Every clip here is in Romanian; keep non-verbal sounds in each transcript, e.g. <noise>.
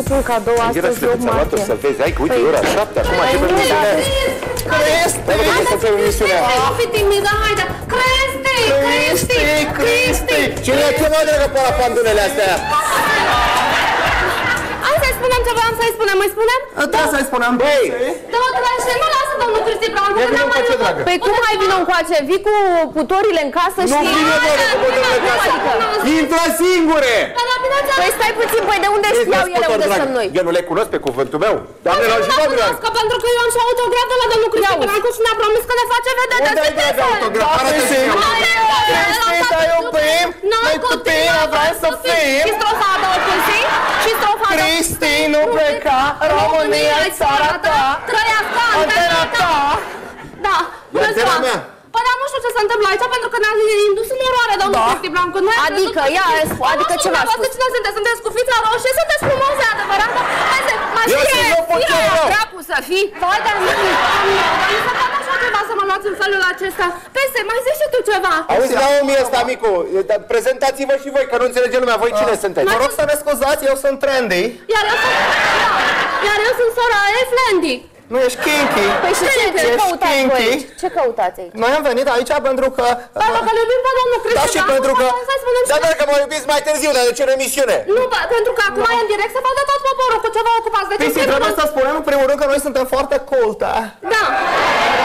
niciun cadou Gira astăzi, să 8 te martie. să vezi. Hai că uite, e ora 7, acum Păi, începe nu, emisiunea. dar- Dar vă să începe emisiunea. Nu fi timidă, haide! Cristi! Cristi! Cristi! Cine e chemat de pe la pandunele astea? Hai să-i spunem ce voiam să-i spunem, îi spunem? Da, să-i spunem. Băi, Da, dragi, nu lasă domnul Cristi Brancu, Ia că vină n-am mai încoace, văzut. dragă. Păi cum ai vină încoace? Vii cu putorile în casă și... Nu vine, bă, cu putorile în casă. intră singure! Dar la bineînțeles, Păi stai puțin, păi de unde știau ele unde sunt noi? Eu nu le cunosc pe cuvântul meu. Doamnelor și nu domnilor! cunosc, că pentru că eu am și autograf de la domnul Cristi Brancu și ne-a promis că ne face vedete. Unde ai dragă autograf? Arată-ți Cristi, te iubim, noi cu tine vrem să fim. Și strofa a doua Cristi, și strofa a doua. Cristi, nu pleca, România e țara ta. Trăiască Antena ta. Da, bună antena ziua. mea. Păi dar nu știu ce se întâmplă aici pentru că ne-a indus în eroare domnul Da. Cristi Blancu. Noi am Adică, crezut ia, că- spune, adică Nu, ce v-a dumneavoastră spus? Cine sunteți? Sunteți cu fița roșie? Sunteți frumoase, adevărat? Hai să, mai Eu știe, sunt lupul fie, tău. Dracu să fii! Vai de mine, dar mi se poate așa ceva să mă luați în felul acesta. Peste, mai zici și tu ceva. Auzi, Naomi ăsta, micu, dar prezentați-vă și voi, că nu înțelege lumea. Voi cine sunteți? Vă rog să ne scuzați, eu sunt trendy. Iar eu sunt, da, iar eu sunt sora F. Landy. Nu ești kinky. Păi și ce, ce Ești căutați voi kinky. aici? Ce căutați aici? Noi am venit aici pentru că... Pentru că îl iubim pe domnul Cristi Da, și Blancu, pentru că... Să spunem și Dar dacă mă iubiți mai târziu, dar de ce în emisiune? Nu, bă, pentru că acum e în direct să vadă tot poporul cu ce vă ocupați. Deci, în Pisi, primul trebuie rând- să spunem în primul rând că noi suntem foarte culte. Da.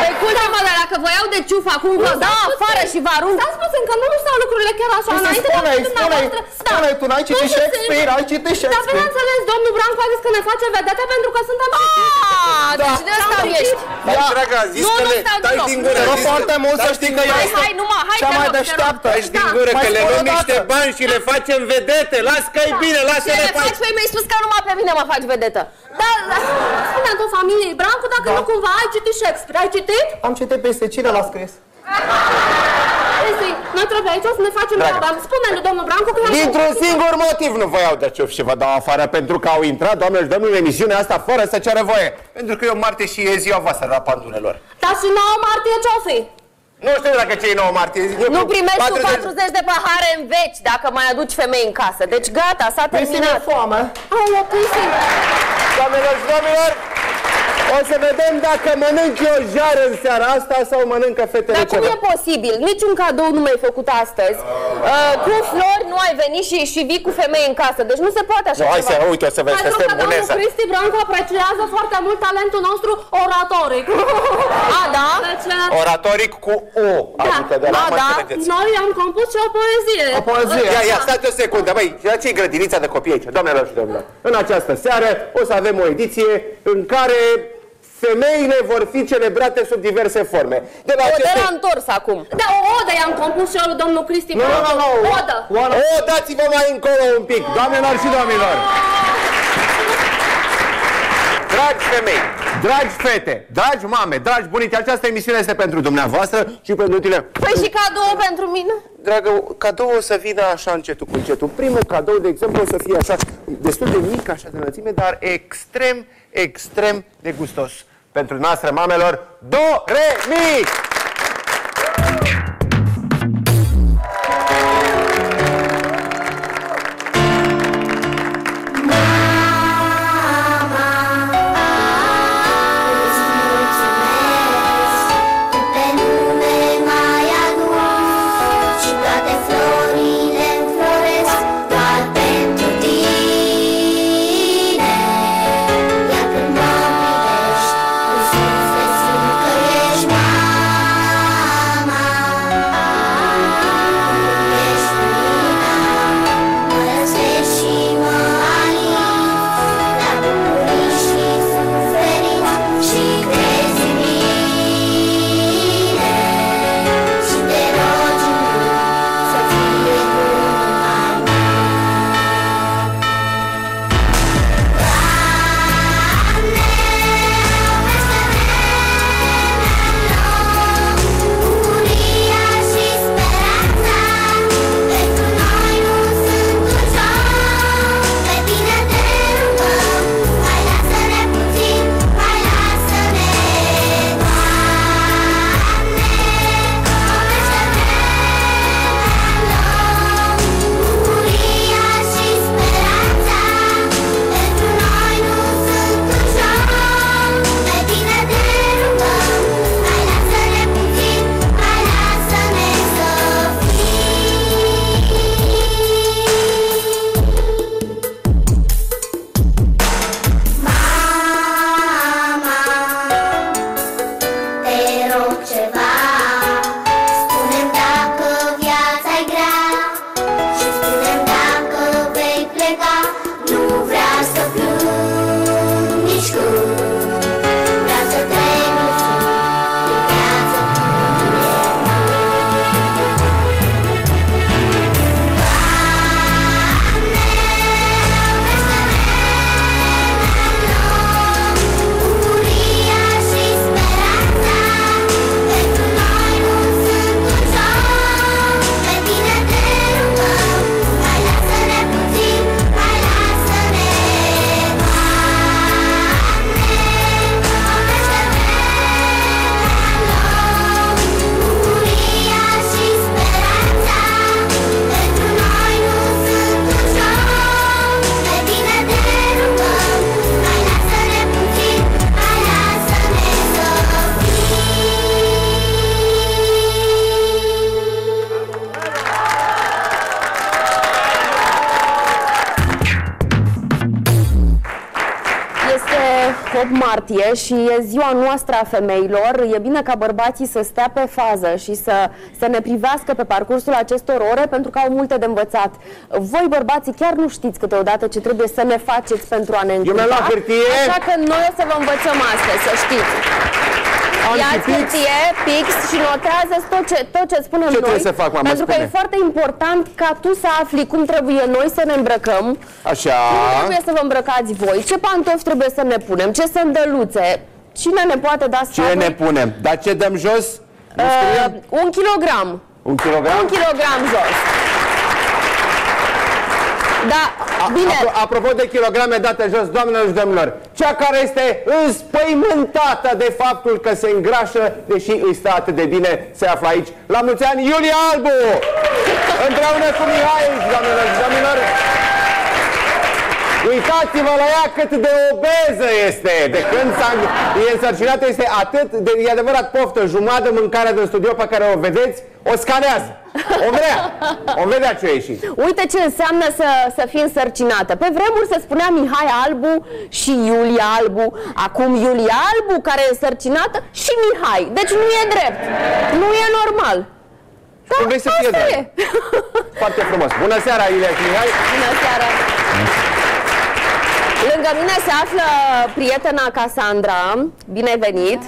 Păi cultă-mă, dar dacă vă iau de ciufa, acum vă Nu, dau stați afară puțin. și vă arunc. Stați puțin, că nu stau lucrurile chiar așa. Păi să Înainte de spune-i, dumneavoastră- spune-i, Da. spune-i, tu n-ai citit Nu, Shakespeare, ai citit Dar Shakespeare. bineînțeles, domnul Brancu a zis că ne face vedete pentru că suntem... Ah, deci de asta ești. Dar, dragă, a zis Nu, că nu le stau dai deloc. din gură. Te a rog zis că- foarte mult să dai știi din că gură. ea Hai, este hai, numai, hai, cea te mai rog, te rog. deșteaptă. Dai din gură, Mai că le spune luăm o niște dată. bani și le facem vedete. Las că e bine, lasă Ce le le faci? Păi mi-ai spus că numai pe mine mă faci vedetă. Da, da. Spune tu familiei Brancu dacă Da. nu cumva ai citit Shakespeare. Ai citit? Am citit peste cine l-a scris. Este, noi trebuie aici să ne facem Dragă. treaba. Spune lui domnul Brancu că... Dintr-un singur motiv nu vă iau de ciuf și vă dau afară pentru că au intrat, doamnelor și domnilor, în emisiunea asta fără să ceară voie. Pentru că eu martie și e ziua voastră la pandunelor. Dar și 9 martie ce-o fi? Nu știu dacă ce e 9 martie. Eu Nu cu primești tu 40 40 de pahare în veci dacă mai aduci femei în casă. Deci gata, s-a Pisi, mi-e terminat. foame. Au, o Cristi. Doamnelor și domnilor, o să vedem dacă mănânc eu jar în seara asta sau mănâncă fetele Dar cum ceva. e posibil? Niciun cadou nu mi-ai făcut astăzi. Uh, cu flori nu ai venit și, și vii cu femei în casă. Deci nu se poate așa Nu, hai să, ceva. uite, o să vezi că Pentru că suntem domnul bunesa. Cristi Brancu apreciază foarte mult talentul nostru oratoric. <laughs> A, da? Deci, Oratoric cu O, adică de la Da, mă da. înțelegeți. noi am compus și o poezie. O poezie. Ia, ia, stați o secundă, băi, dați grădinița de copii aici, doamnelor și domnilor. În această seară o să avem o ediție în care femeile vor fi celebrate sub diverse forme. De la O, de aceste... la întors acum. Da, o odă i-am compus și eu lui domnul Cristi Nu, nu, Brancu. nu, nu. Odă. Oana, O, dați-vă mai încolo un pic, doamnelor și domnilor! Dragi femei, dragi fete, dragi mame, dragi bunici, această emisiune este pentru dumneavoastră și pentru tine. Păi și cadou pentru mine? Dragă, cadou o să vină așa încetul cu încetul. Primul cadou, de exemplu, o să fie așa, destul de mic, așa de înălțime, dar extrem, extrem de gustos. Pentru noastre mamelor, do, re, mi! Martie și e ziua noastră a femeilor. E bine ca bărbații să stea pe fază și să, să ne privească pe parcursul acestor ore pentru că au multe de învățat. Voi, bărbații, chiar nu știți câteodată ce trebuie să ne faceți pentru a ne încânta. mi-am luat hârtie. Așa că noi o să vă învățăm astăzi, să știți. Am Ia și pix. hârtie, pix și notează tot ce, tot ce spunem Ce noi. trebuie să fac, mama, Pentru că spune. e foarte important ca tu să afli cum trebuie noi să ne îmbrăcăm, Așa. cum trebuie să vă îmbrăcați voi, ce pantofi trebuie să ne punem, ce sandăluțe, cine ne poate da Ce sfaturi? ne punem? Dar ce dăm jos? Nu Uh, scriem? un kilogram. Un kilogram? Un kilogram jos. Da, A- bine. apro- apropo de kilograme date jos, doamnelor și domnilor, cea care este înspăimântată de faptul că se îngrașă, deși îi stă atât de bine, se află aici. La mulți ani, Iulia Albu! Împreună cu Mihai, doamnelor și domnilor, Uitați-vă la ea cât de obeză este. De când s-a, e însărcinată, este atât de, e adevărat, poftă, jumătate mâncare din studio pe care o vedeți, o scanează. O vrea. O vedea ce a ieșit. Uite ce înseamnă să, să fii însărcinată. Pe vremuri se spunea Mihai Albu și Iulia Albu. Acum Iulia Albu, care e însărcinată, și Mihai. Deci nu e drept. Nu e normal. Da, Cum vrei să fie, asta dragă? e. Foarte frumos. Bună seara, Iulia și Mihai. Bună seara! Lângă mine se află prietena Casandra, bine ai venit!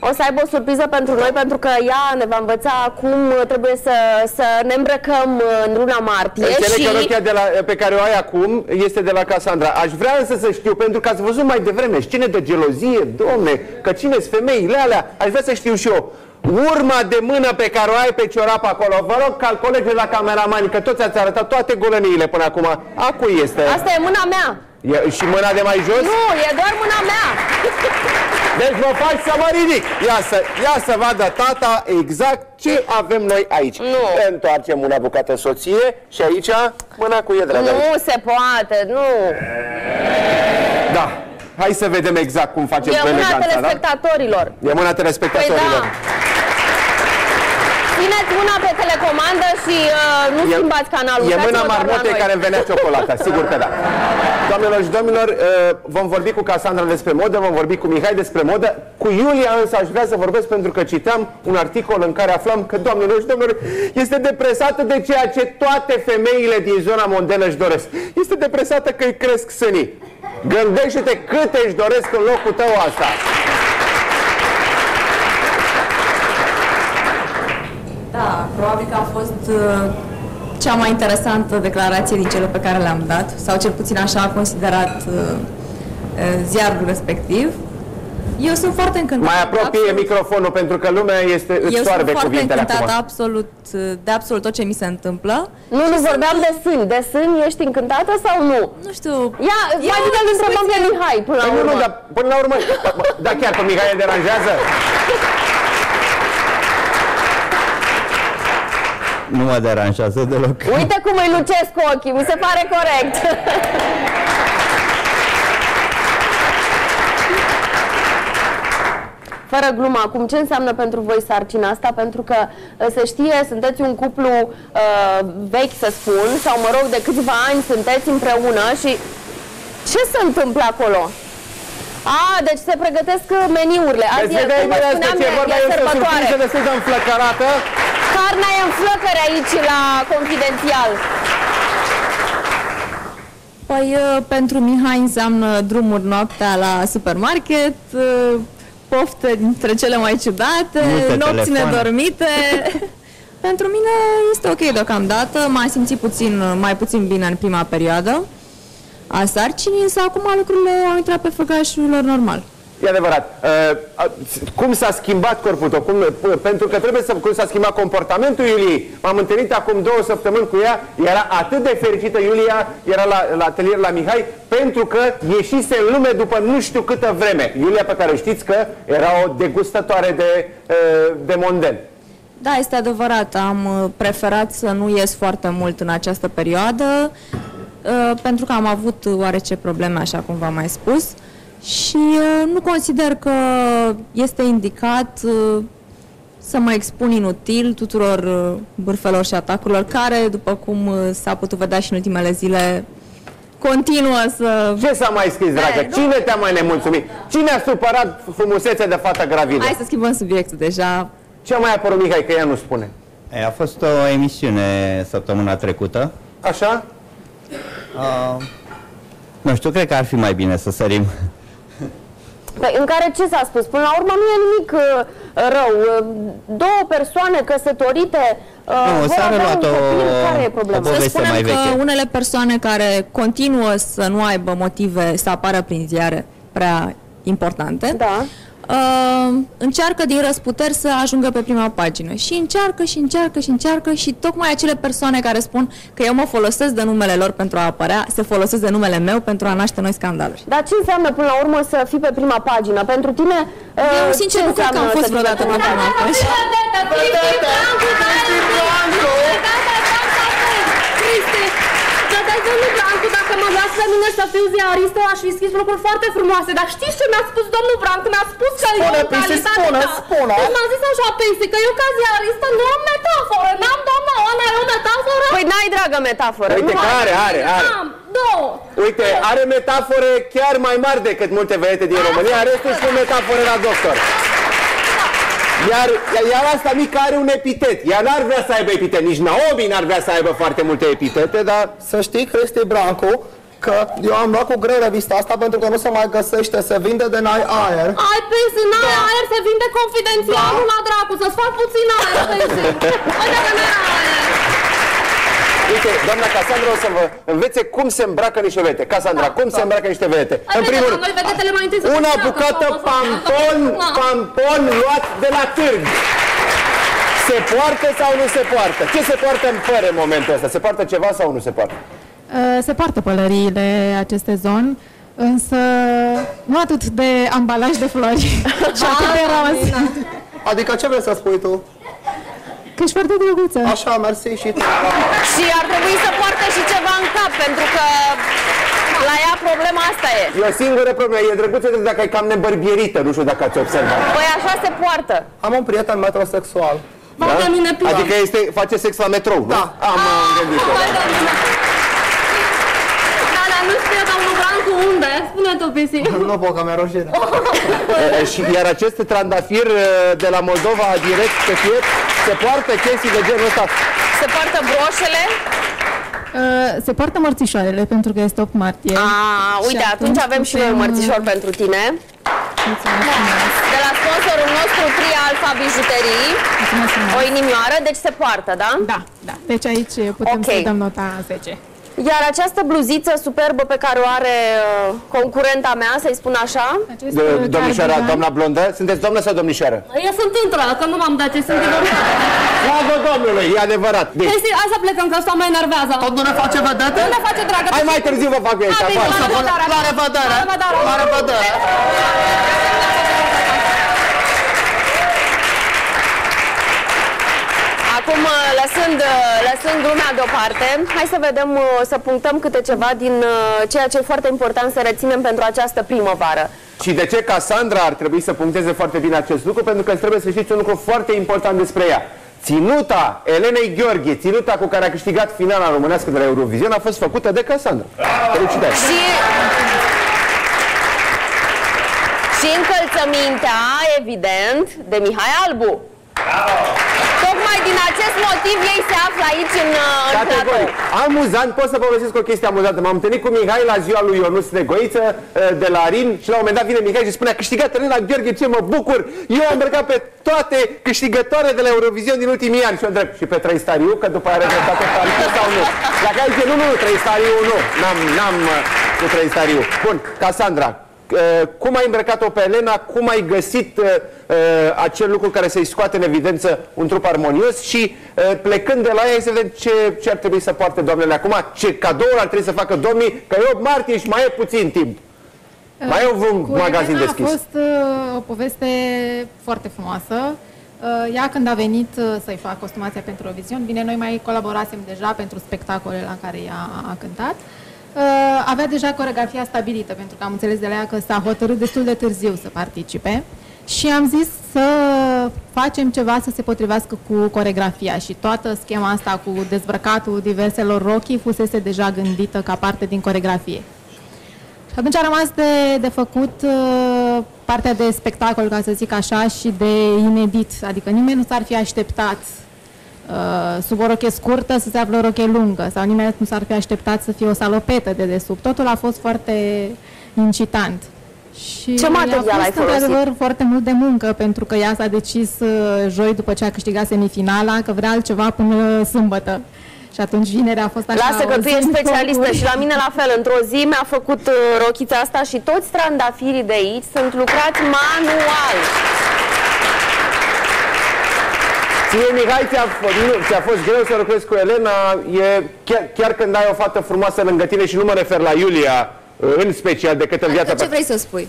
O să aibă o surpriză pentru noi pentru că ea ne va învăța cum trebuie să, să ne îmbrăcăm în luna martie Înțeleg și că rochia de la, pe care o ai acum este de la Casandra. Aș vrea însă să știu, pentru că ați văzut mai devreme scene de gelozie, domne, că cine sunt femeile alea, aș vrea să știu și eu. Urma de mână pe care o ai pe ciorap acolo, vă rog ca colegii la cameramani, că toți ați arătat toate golăniile până acum. A cui este? asta e mâna mea! E, și mâna de mai jos? Nu, e doar mâna mea! Deci mă faci să mă ridic. Ia să, ia să vadă tata exact ce avem noi aici. Nu. Întoarcem una bucată soție și aici mâna cu e dragă. Nu se poate, nu! Da. Hai să vedem exact cum facem E cu mâna eleganța, da? telespectatorilor. E mâna Păi da! telespectatorilor. Țineți mâna pe telecomandă și uh, nu E- schimbați canalul. E Uitați-vă mâna doar la marmotei noi. care îmi venea ciocolata, sigur că da. <laughs> Doamnelor și domnilor, uh, vom vorbi cu Casandra despre modă, vom vorbi cu Mihai despre modă. Cu Iulia însă aș vrea să vorbesc pentru că citeam un articol în care aflam că, doamnelor și domnilor, este depresată de ceea ce toate femeile din zona mondenă își doresc. Este depresată că îi cresc sânii. Gândește-te câte își doresc în locul tău asta. Da, probabil că a fost uh, cea mai interesantă declarație din cele pe care le-am dat, sau cel puțin așa a considerat uh, uh, ziarul respectiv. Eu sunt foarte încântată. Mai apropie absolut- microfonul pentru că lumea este, îți Eu sunt soarbe foarte cuvintele încântată acum. absolut, uh, de absolut tot ce mi se întâmplă. Nu, nu vorbeam de sâni. De sâni ești încântată sau nu? Nu știu, Ia, E mai o bine îl întrebăm pe discuție- Mihai până la Păi nu, urmă. nu, dar până la urmă, da chiar pe Mihai îl deranjează? Nu mă deranjează deloc. Uite cum îi lucesc ochii, mi se pare corect. Fără glumă, acum ce înseamnă pentru voi sarcina asta? Pentru că uh, se știe, sunteți un cuplu uh, vechi, să spun, sau mă rog, de câțiva ani sunteți împreună și ce se întâmplă acolo? A, deci se pregătesc uh, meniurile. Azi Veți e, vedea cum vă imediat spuneam, despre ce e, vorba, e este o sărbătoare. surpriză destul de înflăcărată. Carnea e în flăcări aici la Confidențial. Păi uh, pentru Mihai înseamnă drumuri noaptea la supermarket, uh, pofte dintre cele mai ciudate, Multe nopți telefoane. nedormite. <laughs> pentru mine este ok deocamdată, m-am simțit puțin, mai puțin bine în prima perioadă a sarcinii, însă acum lucrurile au intrat pe făgașul lor normal. E adevărat. Uh, uh, cum s-a schimbat corpul tău? Cum, uh, pentru că trebuie să... Cum s-a schimbat comportamentul Iuliei? M-am întâlnit acum două săptămâni cu ea. Era atât de fericită Iulia, era la, la atelier la Mihai, pentru că ieșise în lume după nu știu câtă vreme. Iulia pe care o știți că era o degustătoare de, uh, de monden. Da, este adevărat. Am uh, preferat să nu ies foarte mult în această perioadă, uh, pentru că am avut oarece probleme, așa cum v-am mai spus, și uh, nu consider că este indicat uh, să mă expun inutil tuturor uh, bârfelor și atacurilor care, după cum uh, s-a putut vedea și în ultimele zile, continuă să... Ce s-a mai scris, dragă? Cine te-a mai nemulțumit? Cine a supărat frumusețea de fată gravidă? Hai să schimbăm subiectul deja. Ce a mai apărut, Mihai, că ea nu spune? E, A fost o emisiune săptămâna trecută. Așa? Uh, nu știu, cred că ar fi mai bine să sărim. Păi, în care ce s-a spus? Până la urmă nu e nimic uh, rău. Uh, două persoane căsătorite uh, Nu, vor s-a avea reluat un copil. o- Care e o problema? poveste. Să spunem mai că veche. unele persoane care continuă să nu aibă motive să apară prin ziare prea importante, Da. Uh, încearcă din răsputeri să ajungă pe prima pagină. Și încearcă și încearcă și încearcă și tocmai acele persoane care spun că eu mă folosesc de numele lor pentru a apărea, se folosesc de numele meu pentru a naște noi scandaluri. Dar ce înseamnă până la urmă să fii pe prima pagină? Pentru tine, uh, Eu, sincer, ce nu cred că am înseamnă fost să fii vreodată pe pe prima prima pagină. Cristi, dar dai domnul Brancu, dacă mă las pe mine să fiu ziaristă, aș fi scris lucruri foarte frumoase, dar știți ce mi-a spus domnul Brancu? Mi-a spus că Spune, eu, în Pisi, calitate spune, ta- spune. Deci m-a zis așa, Pisi, că eu ca ziaristă nu am metaforă, n-am, doamna Oana, e o metaforă? Păi n-ai, dragă, metaforă. Uite Nu că ai. are, are, are. Am, două. Uite, are metafore chiar mai mari decât multe vedete din România. Restul sunt metafore la doctor. Iar, iar asta mică are un epitet. Ea n-ar vrea să aibă epitet. Nici Naomi n-ar vrea să aibă foarte multe epitete, dar Să știi, Cristi Brancu, că eu am luat cu greu revista asta pentru că nu se mai găsește, se vinde de n-ai aer. Ai, Pisi, n-ai aer, se vinde confidențial, nu la dracu, să-ți fac puțin aer, Pisi. Uite că n-ai aer. Uite, doamna Casandra o să vă învețe cum se îmbracă niște vedete. Casandra, cum se îmbracă niște vedete? Hai, În primul vedete, rând, noi vedetele mai întâi să una se bucată facă, pampon, Da. pampon luat de la târg. Se poartă sau nu se poartă? Ce se poartă în păr în momentul ăsta? Se poartă ceva sau nu se poartă? Uh, Se poartă pălăriile aceste zon, însă nu atât de ambalaj de flori <laughs> și atât de roz. Adică ce vrei să spui tu? Că ești foarte drăguță. Așa, mersi și tu. Și ar trebui să poartă și ceva în cap, pentru că la ea problema asta e. E o singură problemă. E drăguță de dacă e cam nebărbierită. Nu știu dacă ați observat. Păi așa se poartă. Am un prieten metrosexual. Vai de mine, piu. Adică este, face sex la metrou, nu? Da. Am uh, gândit-o. Vai de mine. Da, dar nu știe domnul Brancu unde. Spune tu, Pisi. <laughs> Nu pot, că mi-a rușine. E, și iar acest trandafir uh, de la Moldova direct pe piept se poartă chestii de genul ăsta. Se poartă broșele. Uh, Se poartă mărțișoarele pentru că este 8 martie. A, uite, Și atunci avem și noi un putem, mărțișor pentru tine. Mulțumesc frumos. De la sponsorul nostru Tria Alfa Bijuterii. Mulțumesc frumos. O inimioară, deci se poartă, da? Da, da. Deci aici putem Ok. să dăm nota 10. Iar această bluziță superbă pe care o are uh, concurenta mea, să-i spun așa, Acest De, uh, domnișoara, cardigan- doamna blondă? Sunteți doamnă sau domnișoară? Eu sunt intră, că nu m-am dat ce sunt divorțată. Slavă Domnului, e adevărat. Deci, Pisi, hai să plecăm, că asta mă enervează. Tot nu ne face vedete? Nu ne face dragă. hai mai târziu vă fac eu aici, Hai, afară. bine, la revedere. La revedere! La revedere. La revedere! Acum, uh, lăsând, uh, lăsând glumea deoparte, hai să vedem, uh, să punctăm câte ceva din uh, ceea ce e foarte important să reținem pentru această primăvară. Și de ce Cassandra ar trebui să puncteze foarte bine acest lucru? Pentru că trebuie să știți un lucru foarte important despre ea. Ținuta Elenei Gheorghe, ținuta cu care a câștigat finala românească de la Eurovision, a fost făcută de Cassandra. Felicitări! Și, și încălțămintea, evident, de Mihai Albu. Tocmai din acest motiv ei se află aici în, uh, în platou. Categoric. Amuzant, pot să povestesc o chestie amuzantă. M-am întâlnit cu Mihai la ziua lui Ionus Negoiță eh, de la Rin și la un moment dat vine Mihai și spune a câștigat Elena Gheorghe, ce mă bucur! Eu am mergat pe toate câștigătoare de la Eurovision din ultimii ani și eu întreb și pe Trăistariu, că după aia a regretat Trăistariu sau nu? La care zice, nu, nu, Trăistariu nu, n-am, n-am uh, cu Trăistariu. Bun, Cassandra, uh, cum ai îmbrăcat-o pe Elena, cum ai găsit uh, uh, acel lucru care să-i scoate în evidență un trup armonios și uh, plecând de la ea să vedem ce, ce ar trebui să poarte doamnele acum, ce cadouri ar trebui să facă domnii, că e 8 martie și mai e puțin timp. Mai e un Cu magazin Elena deschis. A fost uh, o poveste foarte frumoasă. Uh, ea când a venit uh, să-i fac costumația pentru Eurovision, bine, noi mai colaborasem deja pentru spectacolele la care ea a cântat. Uh, avea deja coreografia stabilită, pentru că am înțeles de la ea că s-a hotărât destul de târziu să participe. și am zis să facem ceva să se potrivească cu coregrafia și toată schema asta cu dezbrăcatul diverselor rochii fusese deja gândită ca parte din coregrafie. Și atunci a rămas de, de făcut uh, partea de spectacol, ca să zic așa, și de inedit. Adică nimeni nu s-ar fi așteptat uh, sub o roche scurtă să se află o roche lungă sau nimeni nu s-ar fi așteptat să fie o salopetă de desubt. Totul a fost foarte incitant. Și Ce material a fost ai folosit? într-adevăr foarte mult de muncă pentru că ea s-a decis uh, joi după ce a câștigat semifinala că vrea altceva până sâmbătă. Și atunci vinerea a fost așa Lasă că o tu zi ești în specialistă focuri. și la mine la fel. Într-o zi mi-a făcut uh, rochița asta și toți trandafirii de aici sunt lucrați manual. Ție, Mihai, ți-a, f- nu, ți-a fost greu să lucrezi cu Elena, e, chiar, chiar când ai o fată frumoasă lângă tine și nu mă refer la Iulia, în special, decât în viața Ce vrei să spui?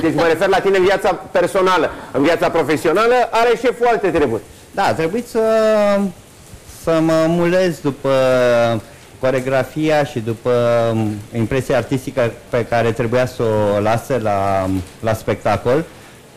Deci mă refer la tine în viața personală. În viața profesională are șeful alte treburi. Da, a trebuit să, să mă mulez după coregrafia și după um, impresia artistică pe care trebuia să o lase la, la spectacol.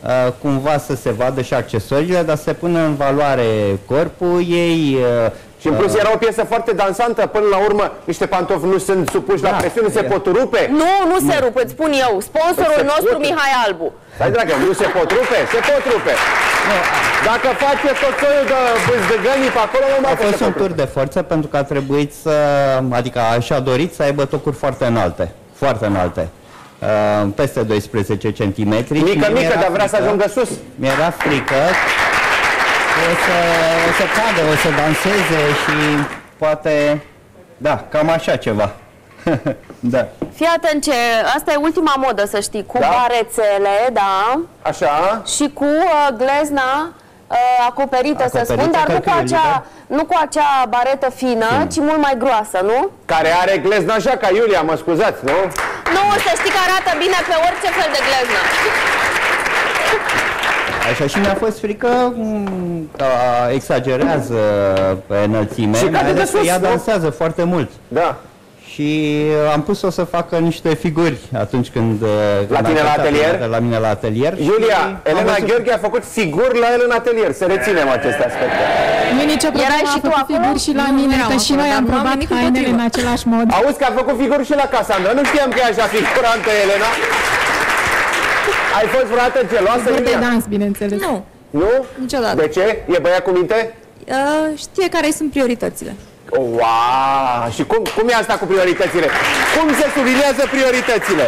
Uh, cumva să se vadă și accesoriile, dar să se pună în valoare corpul ei. uh, Și în plus era o piesă foarte dansantă, până la urmă niște pantofi nu sunt supuși la Da, presiune, se e. pot rupe. Nu, nu se rupe, îți spun eu. Sponsorul Se nostru, rupe. Mihai Albu. Stai dragă, nu se pot rupe? Se pot rupe. Dacă face tot soiul de bâzdăgănii pe acolo, nu mai A pot fost se un pot tur rupe. de forță pentru că a trebuit să, adică și-a dorit să aibă tocuri foarte înalte, foarte înalte. Uh, peste 12 cm. Mică, mică, dar vrea să ajungă sus. Mi-era frică o să, o să cadă, o să danseze și poate, da, cam așa ceva. <laughs> da. Fii atent ce, asta e ultima modă, să știi, cu Da? barețele, da, Așa. și cu uh, glezna uh, acoperită, să Acoperită, spun, dar nu cu, călcâiul acea, nu cu acea baretă fină, ci mult mai groasă, nu? Care are glezna așa ca Iulia, mă scuzați, nu? Nu, să știi că arată bine pe orice fel de gleznă. Așa și mi-a fost frică mm, că exagerează pe înălțime, Și mai cade de ales că sus, ea nu? dansează foarte mult. Da. Și am pus-o să facă niște figuri atunci când... uh, când tine a la cântat atelier? La, la mine la atelier. și Iulia, am Elena văzut- Gheorghe a făcut figuri la el în atelier, să reținem aceste aspecte. Nu e nicio problemă, Erai și a tu făcut acolo? figuri și la Nu, mine, eram că și acolo, noi dar am nu am probat nimic hainele împotrivă. în același mod. Auzi că a făcut figuri și la Casandra, nu știam că e așa figurantă, Elena. Ai fost vreodată geloasă, Figuri de Iulia? dans, bineînțeles. Nu, Nu? Niciodată. De ce? E băiat cu minte? uh, știe care sunt prioritățile. Wow! Și cum, cum e asta cu prioritățile? Cum se sublinează prioritățile?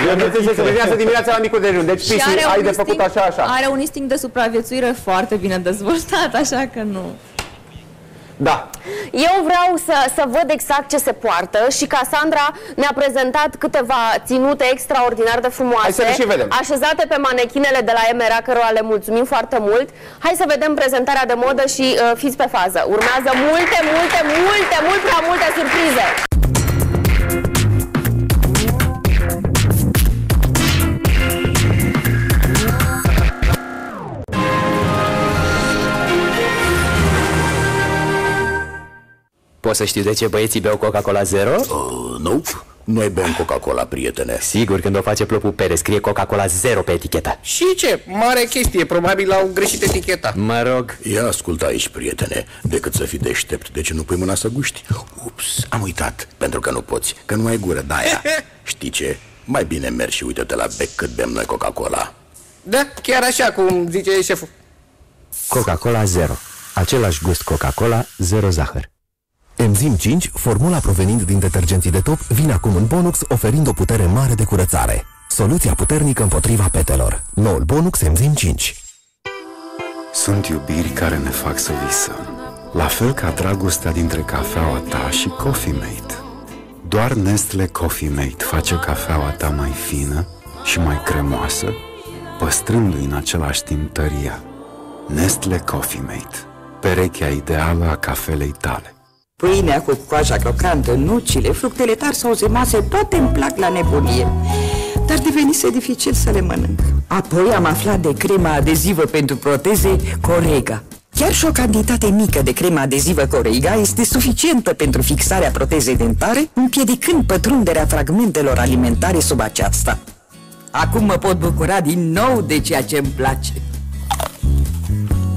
Prioritățile se sublinează dimineața la micul dejun. Deci, Pisi, ai de făcut așa, așa. are un instinct de supraviețuire foarte bine dezvoltat, așa că nu. Da. Eu vreau să, să văd exact ce se poartă și Casandra ne-a prezentat câteva ținute extraordinar de frumoase, Hai să le și vedem. așezate pe manechinele de la Emera, cărora le mulțumim foarte mult. Hai să vedem prezentarea de modă și uh, fiți pe fază. Urmează multe, multe, multe, mult prea multe surprize. Poți să știu de ce băieții beau Coca-Cola Zero? Uh, nu, noi bem Coca-Cola, prietene. Sigur, când o face plopul Pere, scrie Coca-Cola Zero pe eticheta. Și ce? Mare chestie, probabil au greșit eticheta. Mă rog, Ia ascultă aici, prietene, decât să fii deștept, de ce nu pui mâna să guști? Ups, am uitat, pentru că nu poți, că nu ai gură de aia. <laughs> Știi ce? Mai bine mergi și uită-te la bec cât bem noi Coca-Cola. Da, chiar așa cum zice șeful. Coca-Cola Zero. Același gust Coca-Cola, zero zahăr. Enzim 5, formula provenind din detergenții de top, vine acum în Bonux oferind o putere mare de curățare. Soluția puternică împotriva petelor. Noul Bonux Enzim 5. Sunt iubiri care ne fac să visăm. La fel ca dragostea dintre cafeaua ta și Coffee Mate. Doar Nestle Coffee Mate face cafeaua ta mai fină și mai cremoasă, păstrându-i în același timp tăria. Nestle Coffee Mate. Perechea ideală a cafelei tale. Pâinea cu coaja crocantă, nucile, fructele tari sau zemase, toate îmi plac la nebunie. Dar devenise dificil să le mănânc. Apoi am aflat de crema adezivă pentru proteze Corega. Chiar și o cantitate mică de cremă adezivă Corega este suficientă pentru fixarea protezei dentare, împiedicând pătrunderea fragmentelor alimentare sub aceasta. Acum mă pot bucura din nou de ceea ce îmi place.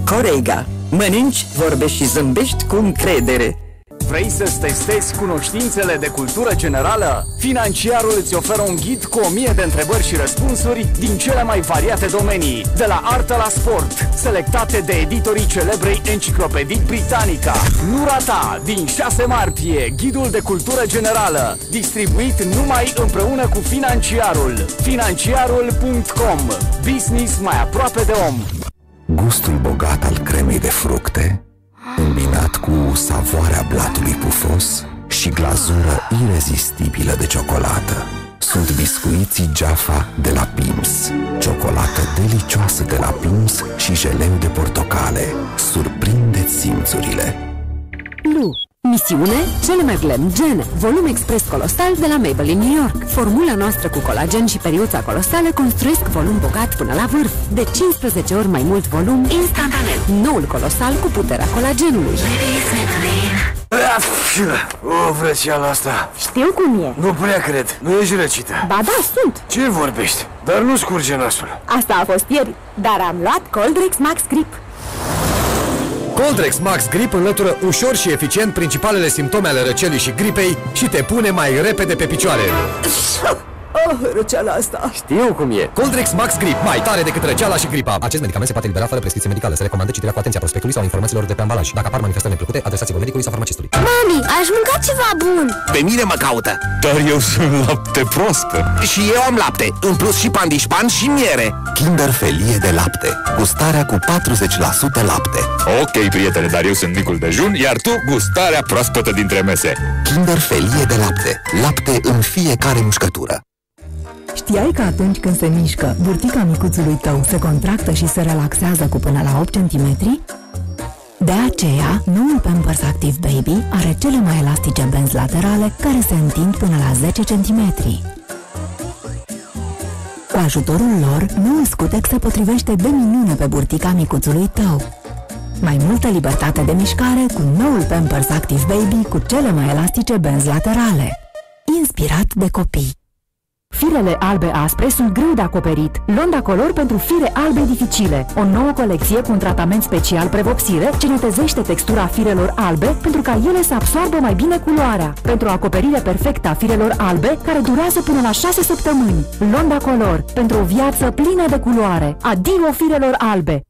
Corega. Mănânci, vorbești și zâmbești cu încredere. Vrei să-ți testezi cunoștințele de cultură generală? Financiarul îți oferă un ghid cu o mie de întrebări și răspunsuri din cele mai variate domenii, de la artă la sport, selectate de editorii celebrei Enciclopedii Britannica. Nu rata, din 6 martie, ghidul de cultură generală, distribuit numai împreună cu Financiarul. Financiarul.com Business mai aproape de om. Gustul bogat al cremei de fructe, îmbinat cu savoarea blatului pufos și glazură irezistibilă de ciocolată. Sunt biscuiții Jaffa de la Pims, ciocolată delicioasă de la Pims și jeleu de portocale. Surprindeți simțurile! Lu. Misiune, cele mai glam gene, volum expres colosal de la Maybelline New York. Formula noastră cu colagen și periuța colosală construiesc volum bogat până la vârf. De 15 ori mai mult volum instantaneu. Noul colosal cu puterea colagenului. O, vrăceala asta Știu cum e. Nu prea cred, nu ești răcită Ba da, sunt. Ce vorbești? Dar nu scurge nasul Asta a fost ieri, dar am luat Coldrex Max Grip. Coldrex Max Grip înlătură ușor și eficient principalele simptome ale răcelii și gripei și te pune mai repede pe picioare. Oh, răceala asta. Știu cum e. Coldrex Max Grip, mai tare decât răceala și gripa. Acest medicament se poate elibera fără prescripție medicală. Se recomandă citirea cu atenția prospectului sau informațiilor de pe ambalaj. Dacă apar manifestări neplăcute, adresați-vă medicului sau farmacistului. Mami, aș mânca ceva bun Pe mine mă caută Dar eu sunt lapte proaspăt Și eu am lapte, în plus și pandișpan și miere Kinder Felie de lapte. Gustarea cu 40% lapte. Ok, prietene, dar eu sunt micul dejun, iar tu gustarea proaspătă dintre mese. Kinder Felie de lapte. Lapte în fiecare mușcătură. Știai că atunci când se mișcă, burtica micuțului tău se contractă și se relaxează cu până la 8 cm? De aceea, noul Pampers Active Baby are cele mai elastice benzi laterale care se întind până la 10 cm. Cu ajutorul lor, noul scutec se potrivește de minune pe burtica micuțului tău. Mai multă libertate de mișcare cu noul Pampers Active Baby cu cele mai elastice benzi laterale. Inspirat de copii. Firele albe aspre sunt greu de acoperit. Londa Color pentru fire albe dificile. O nouă colecție cu un tratament special prevopsire ce netezește textura firelor albe pentru ca ele să absoarbă mai bine culoarea. Pentru o acoperire perfectă a firelor albe care durează până la 6 săptămâni. Londa Color pentru o viață plină de culoare. Adio firelor albe!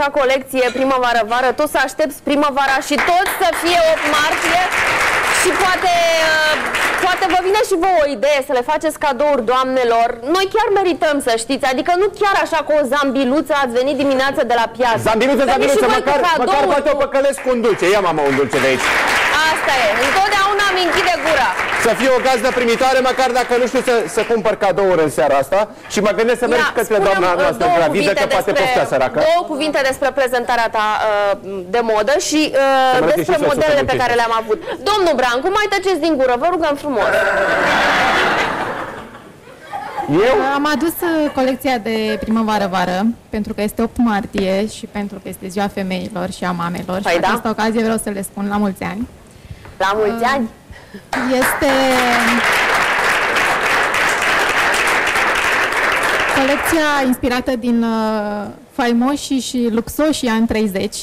Așa colecție primăvară-vară, tot să aștepți primăvara și tot să fie 8 martie și poate, uh, poate vă vine și vouă o idee să le faceți cadouri doamnelor. Noi chiar merităm să știți, adică nu chiar așa cu o zambiluță ați venit dimineața de la piață. Zambiluță, Veniți zambiluță, și voi cu măcar, măcar cadouri, poate o cu- păcălesc cu un dulce. Ia mama un dulce de aici. Asta e, întotdeauna mi închide gura. Să fie o gazdă primitoare, măcar dacă nu știu să, să cumpăr cadouri în seara asta și mă gândesc să merg Ia, către spune-mi, doamna uh, noastră două gravidă, cuvinte că poate despre- poftea săracă. Două cuvinte despre prezentarea ta uh, de modă și uh, arate despre și soțul modelele că pe care muncește. le-am avut. Domnul Brancu, mai tăceți din gură, vă rugăm frumos. Eu? Am adus uh, colecția de primăvară-vară pentru că este 8 martie și pentru că este ziua femeilor și a mamelor Păi și cu da. această ocazie vreau să le spun la mulți ani. La mulți ani? Este colecția inspirată din uh, faimoșii și luxoșii ani 30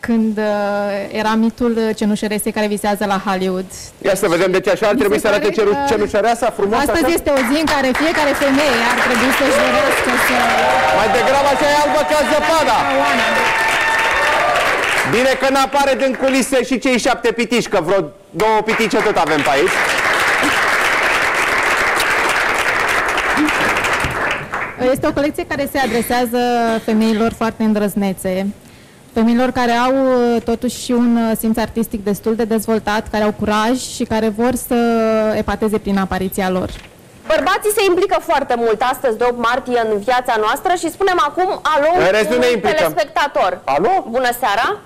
când uh, era mitul cenușăresei care visează la Hollywood. Ia să vedem, deci așa ar Mi trebui se să arate pare ceru, că cenușăreasa frumos Astăzi așa? este o zi în care fiecare femeie ar trebui să-și dorească să... Mai degrabă așa e albă ca zăpada. Bine că n-apare din culise și cei șapte pitici, că vreo două pitice tot avem pe aici. Este o colecție care se adresează femeilor foarte îndrăznețe, femeilor care au uh, totuși și un uh, simț artistic destul de dezvoltat, care au curaj și care vor să epateze prin apariția lor. Bărbații se implică foarte mult astăzi de 8 martie în viața noastră și spunem acum alo În rest nu ne unui implicăm. telespectator. Alo? Bună seara!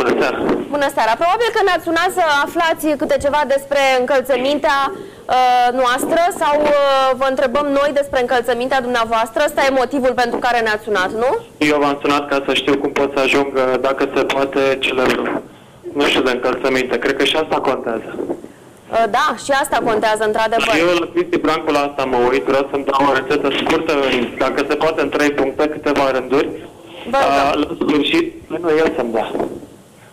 Bună seara! Bună seara! Probabil că ne-ați sunat să aflați câte ceva despre încălțămintea uh, noastră sau uh, vă întrebăm noi despre încălțămintea dumneavoastră. Ăsta e motivul pentru care ne-ați sunat, nu? Eu v-am sunat ca să știu cum pot să ajung, uh, dacă se poate, celebru. Nu știu de încălțăminte, cred că și asta contează. Uh, da, și asta contează, într-adevăr. Eu la Cristi Brancu la asta mă uit, vreau să-mi dau o rețetă scurtă, în- dacă se poate în trei puncte, câteva rânduri. Vă Uh, la sfârșit, nu el să-mi dea.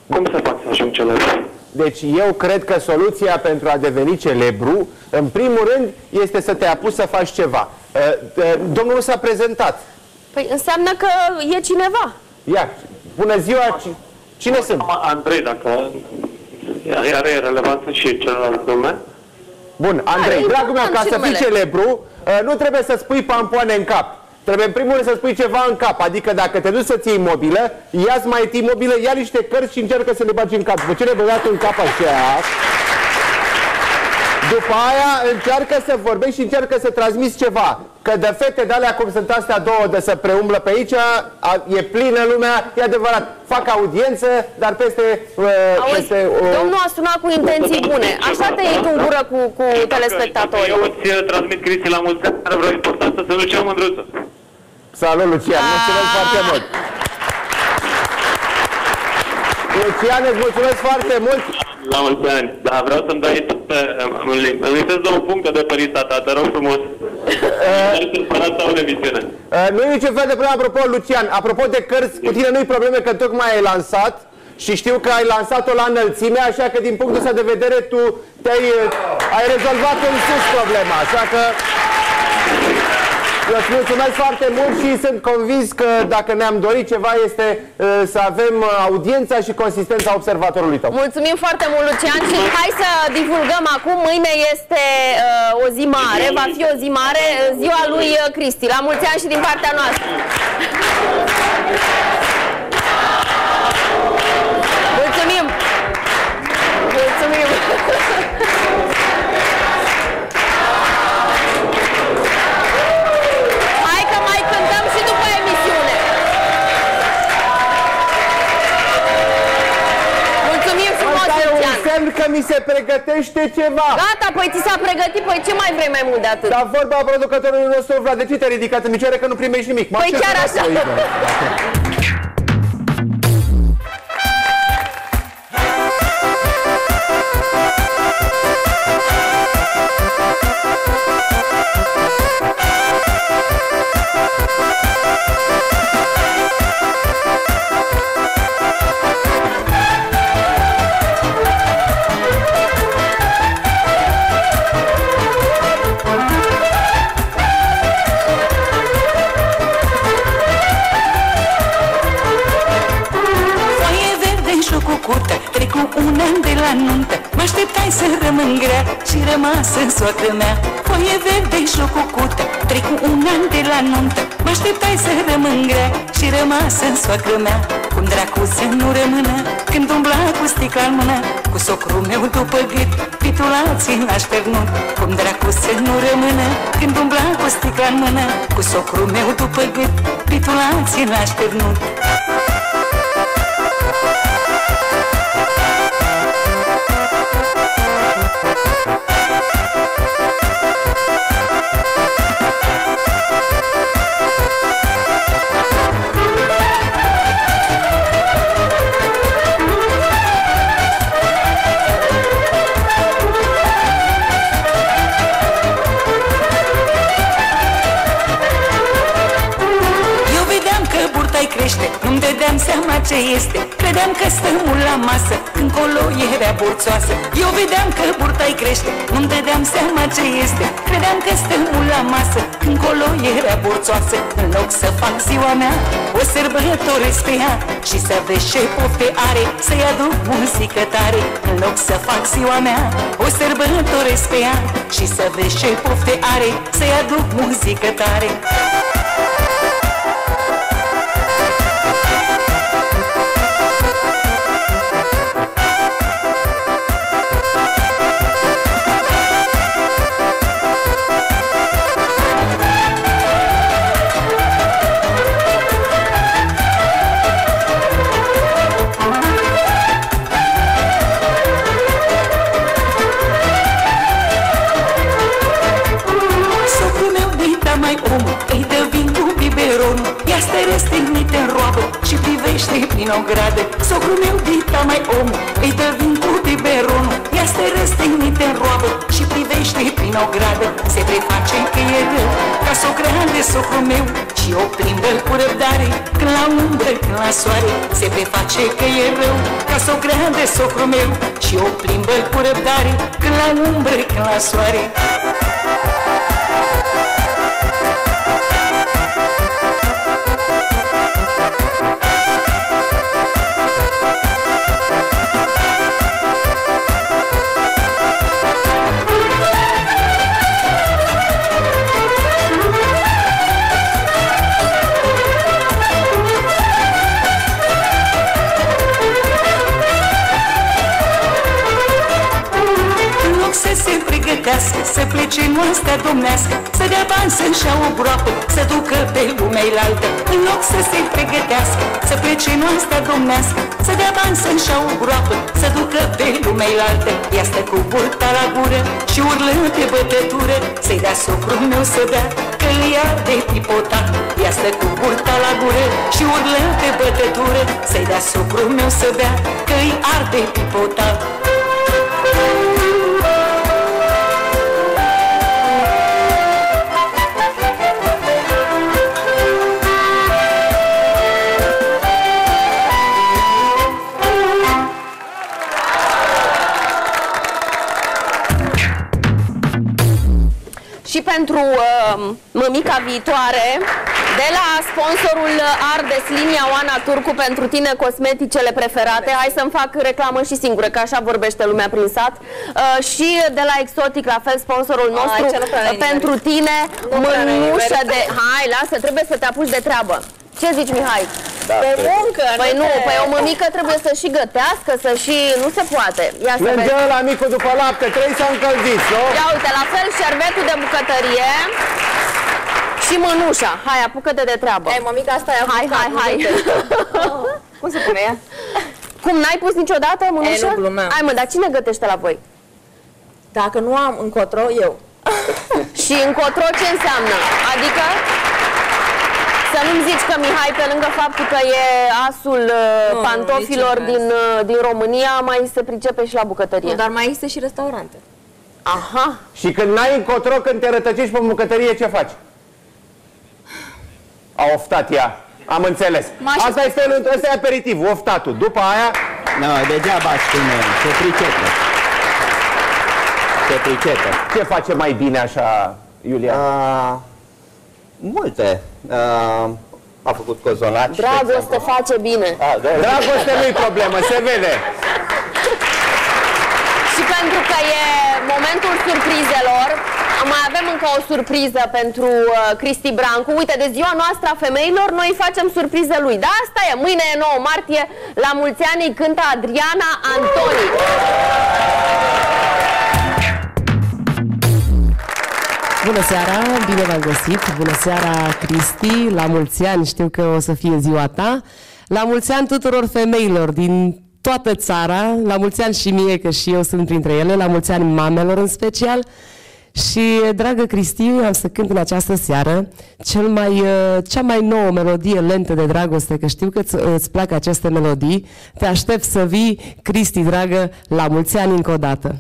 Cum se poate să ajung celebru? Deci eu cred că soluția pentru a deveni celebru, în primul rând, este să te apuci să faci ceva. Uh, uh, Domnul s-a prezentat. Păi înseamnă că e cineva. Ia, bună ziua, ci- cine sunt? Andrei, dacă are relevanță și celălalt nume. Bun, Andrei, Are dragul meu, ca important să și fii numele. celebru, uh, nu trebuie să spui pampoane în cap. Trebuie în primul rând să spui ceva în cap, adică dacă te duci să-ți iei mobilă, ia-ți mai întâi mobilă, ia niște cărți și încearcă să le bagi în cap. După ce le băgat în cap așa, după aia încearcă să vorbești și încearcă să transmiți ceva. Că de fete de alea cum sunt astea două de să preumblă pe aici, a, e plină lumea, e adevărat. Fac audiență, dar peste... Uh, Auzi, peste uh, domnul a sunat cu intenții bune. Așa te iei tu în gură cu, cu telespectatorii. Eu îți uh, transmit Cristi la mulți ani, care vreau importanță să nu cea mândruță. Salut, Lucian, mulțumesc foarte mult! Lucian, îți mulțumesc foarte mult! La mulți ani. Da, vreau să-mi dai pe, în limb. Îmi lipsesc două puncte de pe lista ta, te rog frumos. Dar separat sau în emisiune. Uh, nu e niciun fel de problemă, apropo, Lucian, apropo de cărți, cu tine nu-i probleme că tocmai ai lansat și știu că ai lansat-o la înălțime, așa că din punctul ăsta de vedere tu te-ai uh, ai rezolvat în sus problema, așa că eu îți mulțumesc foarte mult și sunt convins că dacă ne-am dorit ceva este uh, să avem uh, audiența și consistența observatorului tău. Mulțumim foarte mult, Lucian, și hai să divulgăm acum. Mâine este uh, o zi mare, va fi o zi mare, uh, ziua lui uh, Cristi. La mulți ani și din partea noastră. E un Lucian. semn că mi se pregătește ceva. Gata, păi ți s-a pregătit, păi ce mai vrei mai mult de atât? Dar vorba producătorului nostru, Vlad, de ce te-ai ridicat în picioare că nu primești nimic? Mă Păi aștept chiar să așa. <laughs> așteptai să rămân grea și rămas în soacră mea. Foie verde și o cucută Trec cu un an de la nuntă. Mă așteptai să rămân grea și rămas în soacră mea. Cum dracu să nu rămână Când umbla cu sticla în mână? Cu socrul meu după gât Titulații l-a șternut. Cum dracu să nu rămână Când umbla cu sticla în mână? Cu socrul meu după gât Titulații l-a șternut ce este. Credeam că stă mult la masă Când colo era burțoasă Eu vedeam că burta-i crește Nu-mi dădeam seama ce este. Credeam că stă mult la masă Când colo era burțoasă În loc să fac ziua mea O sărbătoresc pe ea. Și să vezi ce pofte are Să-i aduc muzică tare. În loc să fac ziua mea O sărbătoresc pe ea. Și să vezi ce pofte are Să-i aduc muzică tare soare Se preface că e rău Ca socră de socrul meu. Și o plimbă cu răbdare Când la umbră, când la soare pregătească Să plece în oastea domnească Să dea bani să-și ia o groapă Să ducă pe lumea altă. În loc să se pregătească Să plece în oastea domnească Să dea bani să-și ia o groapă Să ducă pe lumea altă. Ea stă cu burta la gură Și urlă de bătătură Să-i dea socrul meu să bea Că îi arde pipotat Ea stă cu burta la gură Și urlă de bătătură Să-i dea socrul meu să bea Că îi arde pipotat pentru uh, mămica viitoare de la sponsorul Ardes, linia Oana Turcu pentru tine cosmeticele preferate. Hai să-mi fac reclamă și singură, că așa vorbește lumea prin sat. Uh, și de la Exotic, la fel, sponsorul nostru Ai, ce nu prea uh, ne-ai pentru tine, Nu prea ne-ai mânușă nimerit. de... Hai, lasă, trebuie să te apuci de treabă. Ce zici, Mihai? Da, pe trebuie. muncă, Păi nu nu, te- păi o mămică trebuie să și gătească, să și... Nu se poate. Ia să Plânge vezi. la micul după lapte, trei s-au încălzit, nu? Ia uite, la fel șervetul de bucătărie și mânușa. Hai, apucă-te de treabă. Ei, mămica asta e Hai, hai, hai. <laughs> Cum se pune ea? Cum, n-ai pus niciodată mânușă? nu glumeam. Hai mă, dar cine gătește la voi? Dacă nu am încotro, eu. <laughs> Și încotro ce înseamnă? Adică? Să nu-mi zici că Mihai, pe lângă faptul că e asul uh, Nu, nu, pantofilor niciun din, uh, din România, mai se pricepe și la bucătărie. Nu, dar mai există și restaurante. Aha. Și când n-ai încotro, când te rătăcești pe bucătărie, ce faci? A oftat ea. Am înțeles. M-aș Asta este, asta e aperitiv, oftatul. După aia... Nu, degeaba spune, se pricepe. Se pricepe. Ce face mai bine așa, Iulia? Uh, multe. Uh, a făcut cozonaci. de Dragoste exemplu. face bine. A, da, Dragoste nu-i problemă, se vede. pentru că e momentul surprizelor. Mai avem încă o surpriză pentru uh, Cristi Brancu. Uite, de ziua noastră a femeilor, noi facem surpriză lui. Da, asta e. Mâine e 9 martie. La mulți ani îi cântă Adriana Antoni. Bună seara, bine v-am găsit. Bună seara, Cristi. La mulți ani, știu că o să fie ziua ta. La mulți ani tuturor femeilor din toată țara. La mulți ani și mie, că și eu sunt printre ele. La mulți ani mamelor în special. Și, dragă Cristi, am să cânt în această seară cel mai, uh, cea mai nouă melodie lentă de dragoste, că știu că îți, îți plac aceste melodii. Te aștept să vii, Cristi, dragă, la mulți ani încă o dată.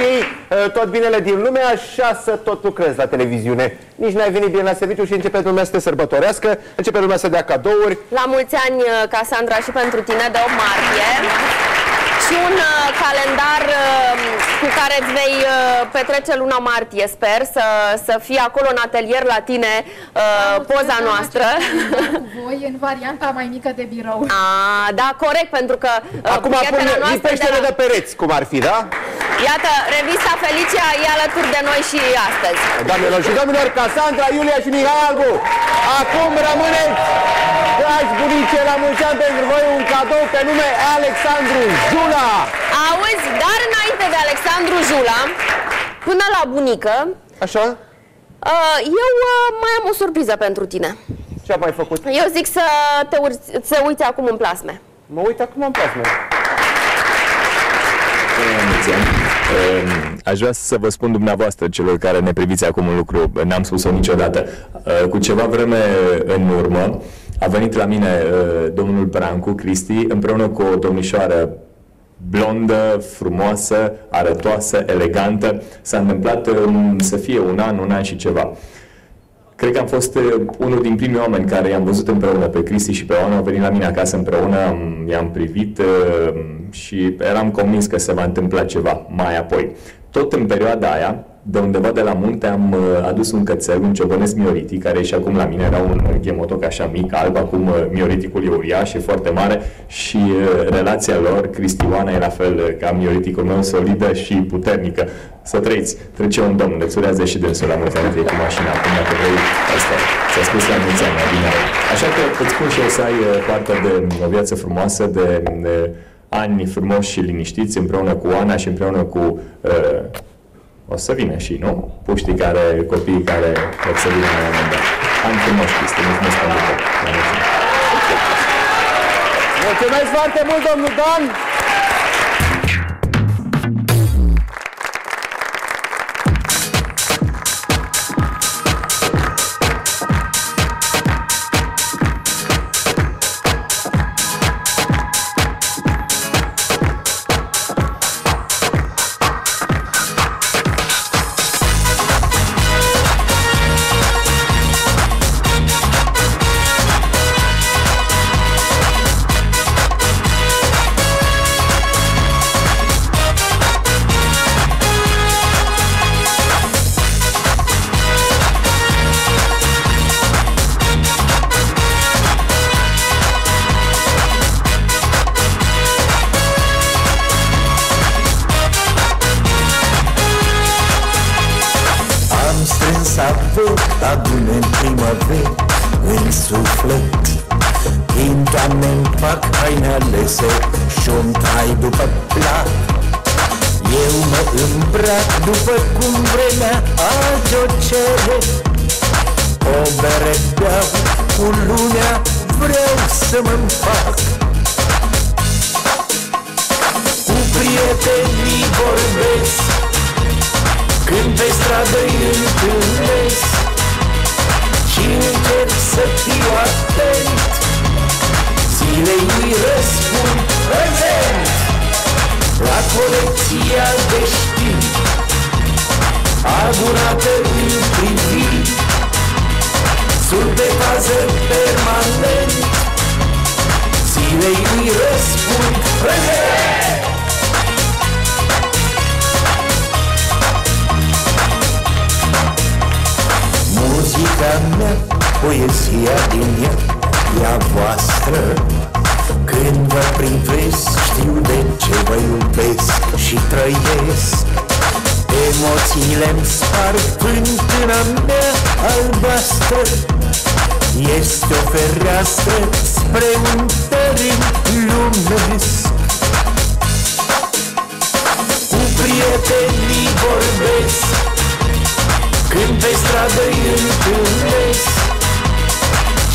Ei uh, tot binele din lume, așa să tot lucrezi la televiziune. Nici n-ai venit bine la serviciu și începe lumea să te sărbătorească, începe lumea să dea cadouri. La mulți ani, uh, Casandra, și pentru tine de 8 martie. Și un uh, calendar uh, cu care îți vei uh, petrece luna martie, sper, să, să fie acolo în atelier la tine uh, poza noastră. <laughs> Cu voi în varianta mai mică de birou. A, da, corect, pentru că uh, Acum prietena pune noastră de lipește-le la... de pereți, cum ar fi, da? Iată, revista Felicia e alături de noi și astăzi. Doamnelor și domnilor, Casandra, Iulia și Mihai Albu, acum rămâneți, dragi bunice, la mulți ani pentru voi un cadou pe nume Alexandru Jula. Auzi, dar înainte de Alexandru Jula, până la bunică, Așa? uh, eu uh, mai am o surpriză pentru tine. Ce am mai făcut? Eu zic să te urți, să uiți acum în plasme. Mă uit acum în plasme. Mulți ani. Ehm, Aș vrea să vă spun dumneavoastră, celor care ne priviți acum un lucru, n-am spus-o niciodată. Eh, Cu ceva vreme în urmă a venit la mine eh, domnul Brancu, Cristi, împreună cu o domnișoară blondă, frumoasă, arătoasă, elegantă. S-a întâmplat em, să fie un an, un an și ceva. Cred că am fost uh, unul din primii oameni care i-am văzut împreună pe Cristi și pe Oana, au venit la mine acasă împreună, am- i-am privit uh, și eram convins că se va întâmpla ceva mai apoi. Tot în perioada aia, de undeva de la munte, am uh, adus un cățel, un ciobănesc mioriti, care e și acum la mine, era un uh, ghemotoc așa mic, alb, acum uh, mioriticul e uriaș, e foarte mare și uh, relația lor, Cristi Oana, e la fel uh, ca mioriticul meu, solidă și puternică. Să trăiți, trece un domn, îți urează și dânsul la mulți ani, fie cu mașina, acum dacă vrei, asta ți-a spus la mulți ani, bine. Așa că îți spun și eu să ai uh, parte de o viață frumoasă, de, de ani frumoși și liniștiți împreună cu Ana și împreună cu uh, o să vină și, nu? Puștii care, copiii care o să vină la un moment dat. Ani frumoși, Cristi, mulțumesc pentru tot. La mulți ani. Mulțumesc foarte mult, domnul Dan! Împac haine alese și-o tai după plac Eu mă îmbrac după cum vremea azi o cere. O bere beau cu lumea vreau să mă împac. Cu prietenii vorbesc când pe stradă îi întâlnesc. Și încerc să fiu atent Zilei îi răspund prezent La colecția de știri. Adunată în priviri Sunt pe fază permanent. Zilei îi răspund prezent Muzica mea, poezia din ea, e a voastră Când vă privesc, știu de ce vă iubesc și trăiesc. Emoțiile-mi sparg fântâna mea albastră. Este o fereastră spre un tărâm lumesc Cu prietenii vorbesc când pe stradă îi întâlnesc.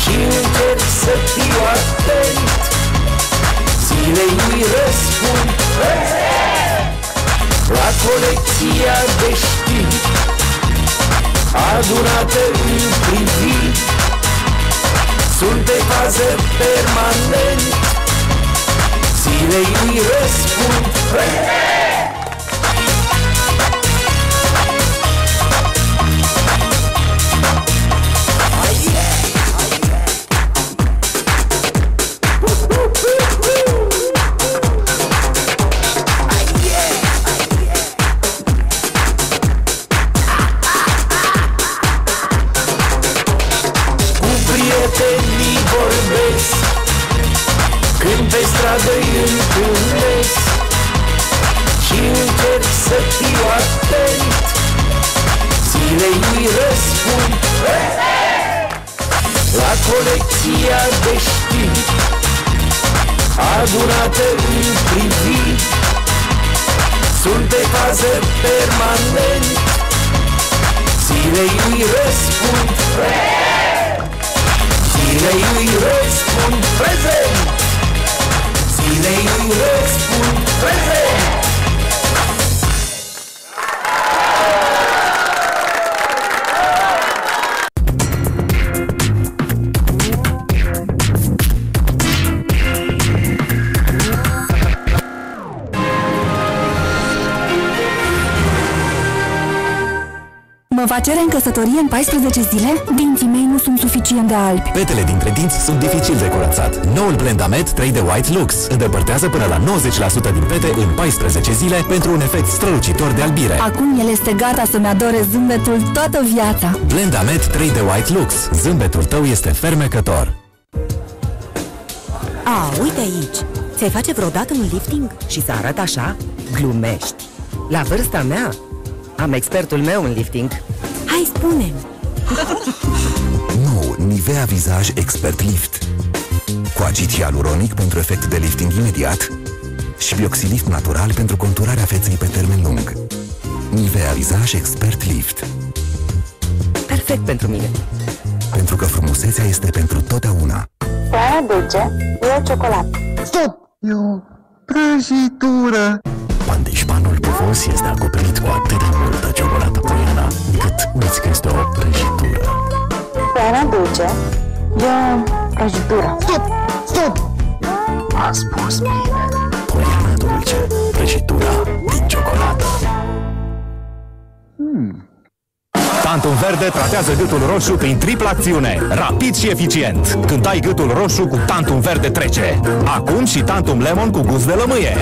Și încerc să fiu atent Zilei îi răspund. Prezent La colecția de știri Adunată în priviri Sunt pe fază permanent. Zilei îi răspund Fază permanent Zilei răspund Zilei răspund prezent Zilei răspund prezent Mă va cere în căsătorie în 14 zile? Dinții mei nu sunt suficient de albi. Petele dintre dinți sunt dificil de curățat. Noul Blendamet 3 de White Lux îndepărtează până la 90% din pete în 14 zile pentru un efect strălucitor de albire. Acum el este gata să-mi adore zâmbetul toată viața. Blendamet 3 de White Lux. Zâmbetul tău este fermecător. A, uite aici. Ți-ai face vreodată un lifting și să arăt așa? Glumești. La vârsta mea, am expertul meu în lifting. Hai, spune Nou Nivea Visage Expert Lift. Cu acid hialuronic pentru efect de lifting imediat și bioxilift natural pentru conturarea feței pe termen lung. Nivea Visage Expert Lift. Perfect pentru mine. Pentru că frumusețea este pentru totdeauna. Prea dulce, e ciocolată. Stop! E o prăjitură! Pandișpanul pufos este acoperit cu atât de multă ciocolată poiana, încât uiți că este o prăjitură. Prea dulce, e o prăjitură. Stop! Stop! A spus bine. Poiana dulce, prăjitura din ciocolată. Hmm. Tantum Verde tratează gâtul roșu prin tripla acțiune, rapid și eficient. Când ai gâtul roșu, cu Tantum Verde trece. Acum și Tantum Lemon cu gust de lămâie.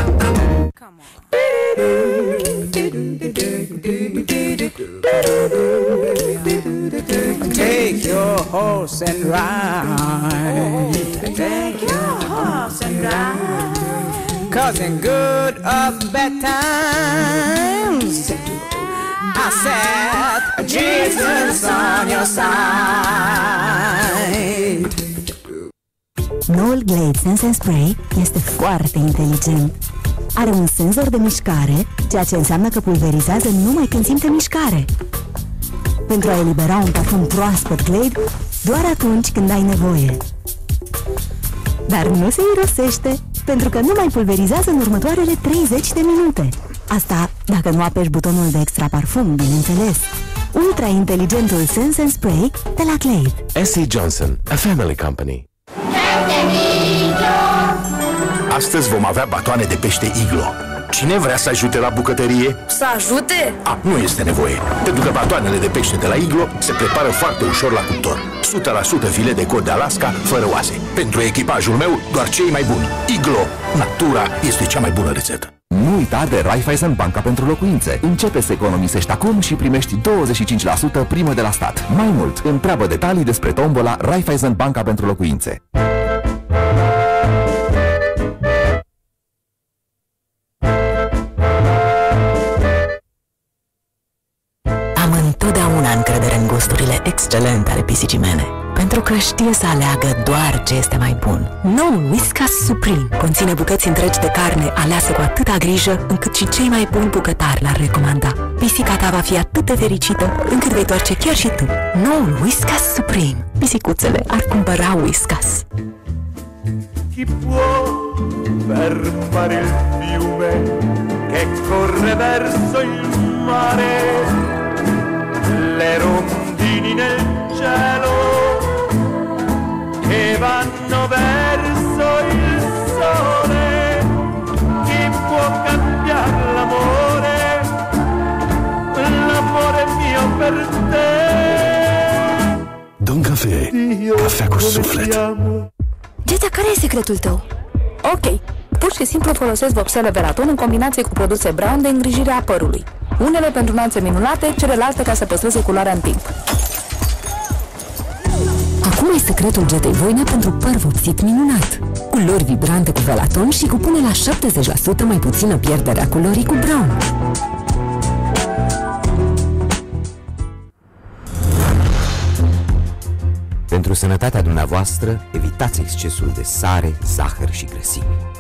Take your horse and ride. Take your horse and ride. Cause in good or bad times, I said, Jesus on your side. Noul Glade Sense and Spray este foarte inteligent. Are un senzor de mișcare, ceea ce înseamnă că pulverizează numai când simte mișcare. Pentru a elibera un parfum proaspăt Glade doar atunci când ai nevoie. Dar nu se irosește, pentru că nu mai pulverizează în următoarele 30 de minute. Asta dacă nu apeși butonul de extra parfum, bineînțeles. Ultra inteligentul Sense and Spray de la Glade. S.C. Johnson, a family company. Astăzi vom avea batoane de pește iglo. Cine vrea să ajute la bucătărie? Să ajute? A, nu este nevoie, pentru că batoanele de pește de la Iglo se prepară foarte ușor la cuptor. 100% filet de cod de Alaska, fără oase. Pentru echipajul meu, doar cei mai buni. Iglo, natura este cea mai bună rețetă. Nu uita de Raiffeisen Banca pentru locuințe. Începe să economisești acum și primești 25% primă de la stat. Mai mult, întreabă detalii despre tombola Raiffeisen Banca pentru locuințe. Gusturile excelente ale pisicii mele, pentru că știe să aleagă doar ce este mai bun. Noul Whiskas Supreme conține bucăți întregi de carne aleasă cu atâta grijă, încât și cei mai buni bucătari l-ar recomanda. Pisica ta va fi atât de fericită, încât vei toarce chiar și tu. Noul Whiskas Supreme. Pisicuțele ar cumpăra Whiskas. Chi può fermare il fiume che corre verso il mare? Le rondini nel cielo che vanno verso il sole. Chi può cambiare l'amore? L'amore mio per te. Dăm cafe, cafea cu suflet. Geța, care e secretul tău? Ok, pur și simplu folosesc vopsele Veraton în combinație cu produse Brown de îngrijire a părului. Unele pentru nuanțe minunate, celelalte ca să păstreze culoarea în timp. Acum e secretul getei voine pentru păr vopsit minunat. Culori vibrante cu velaton și cu până la 70% mai puțină pierderea culorii cu brown. Pentru sănătatea dumneavoastră, evitați excesul de sare, zahăr și grăsimi.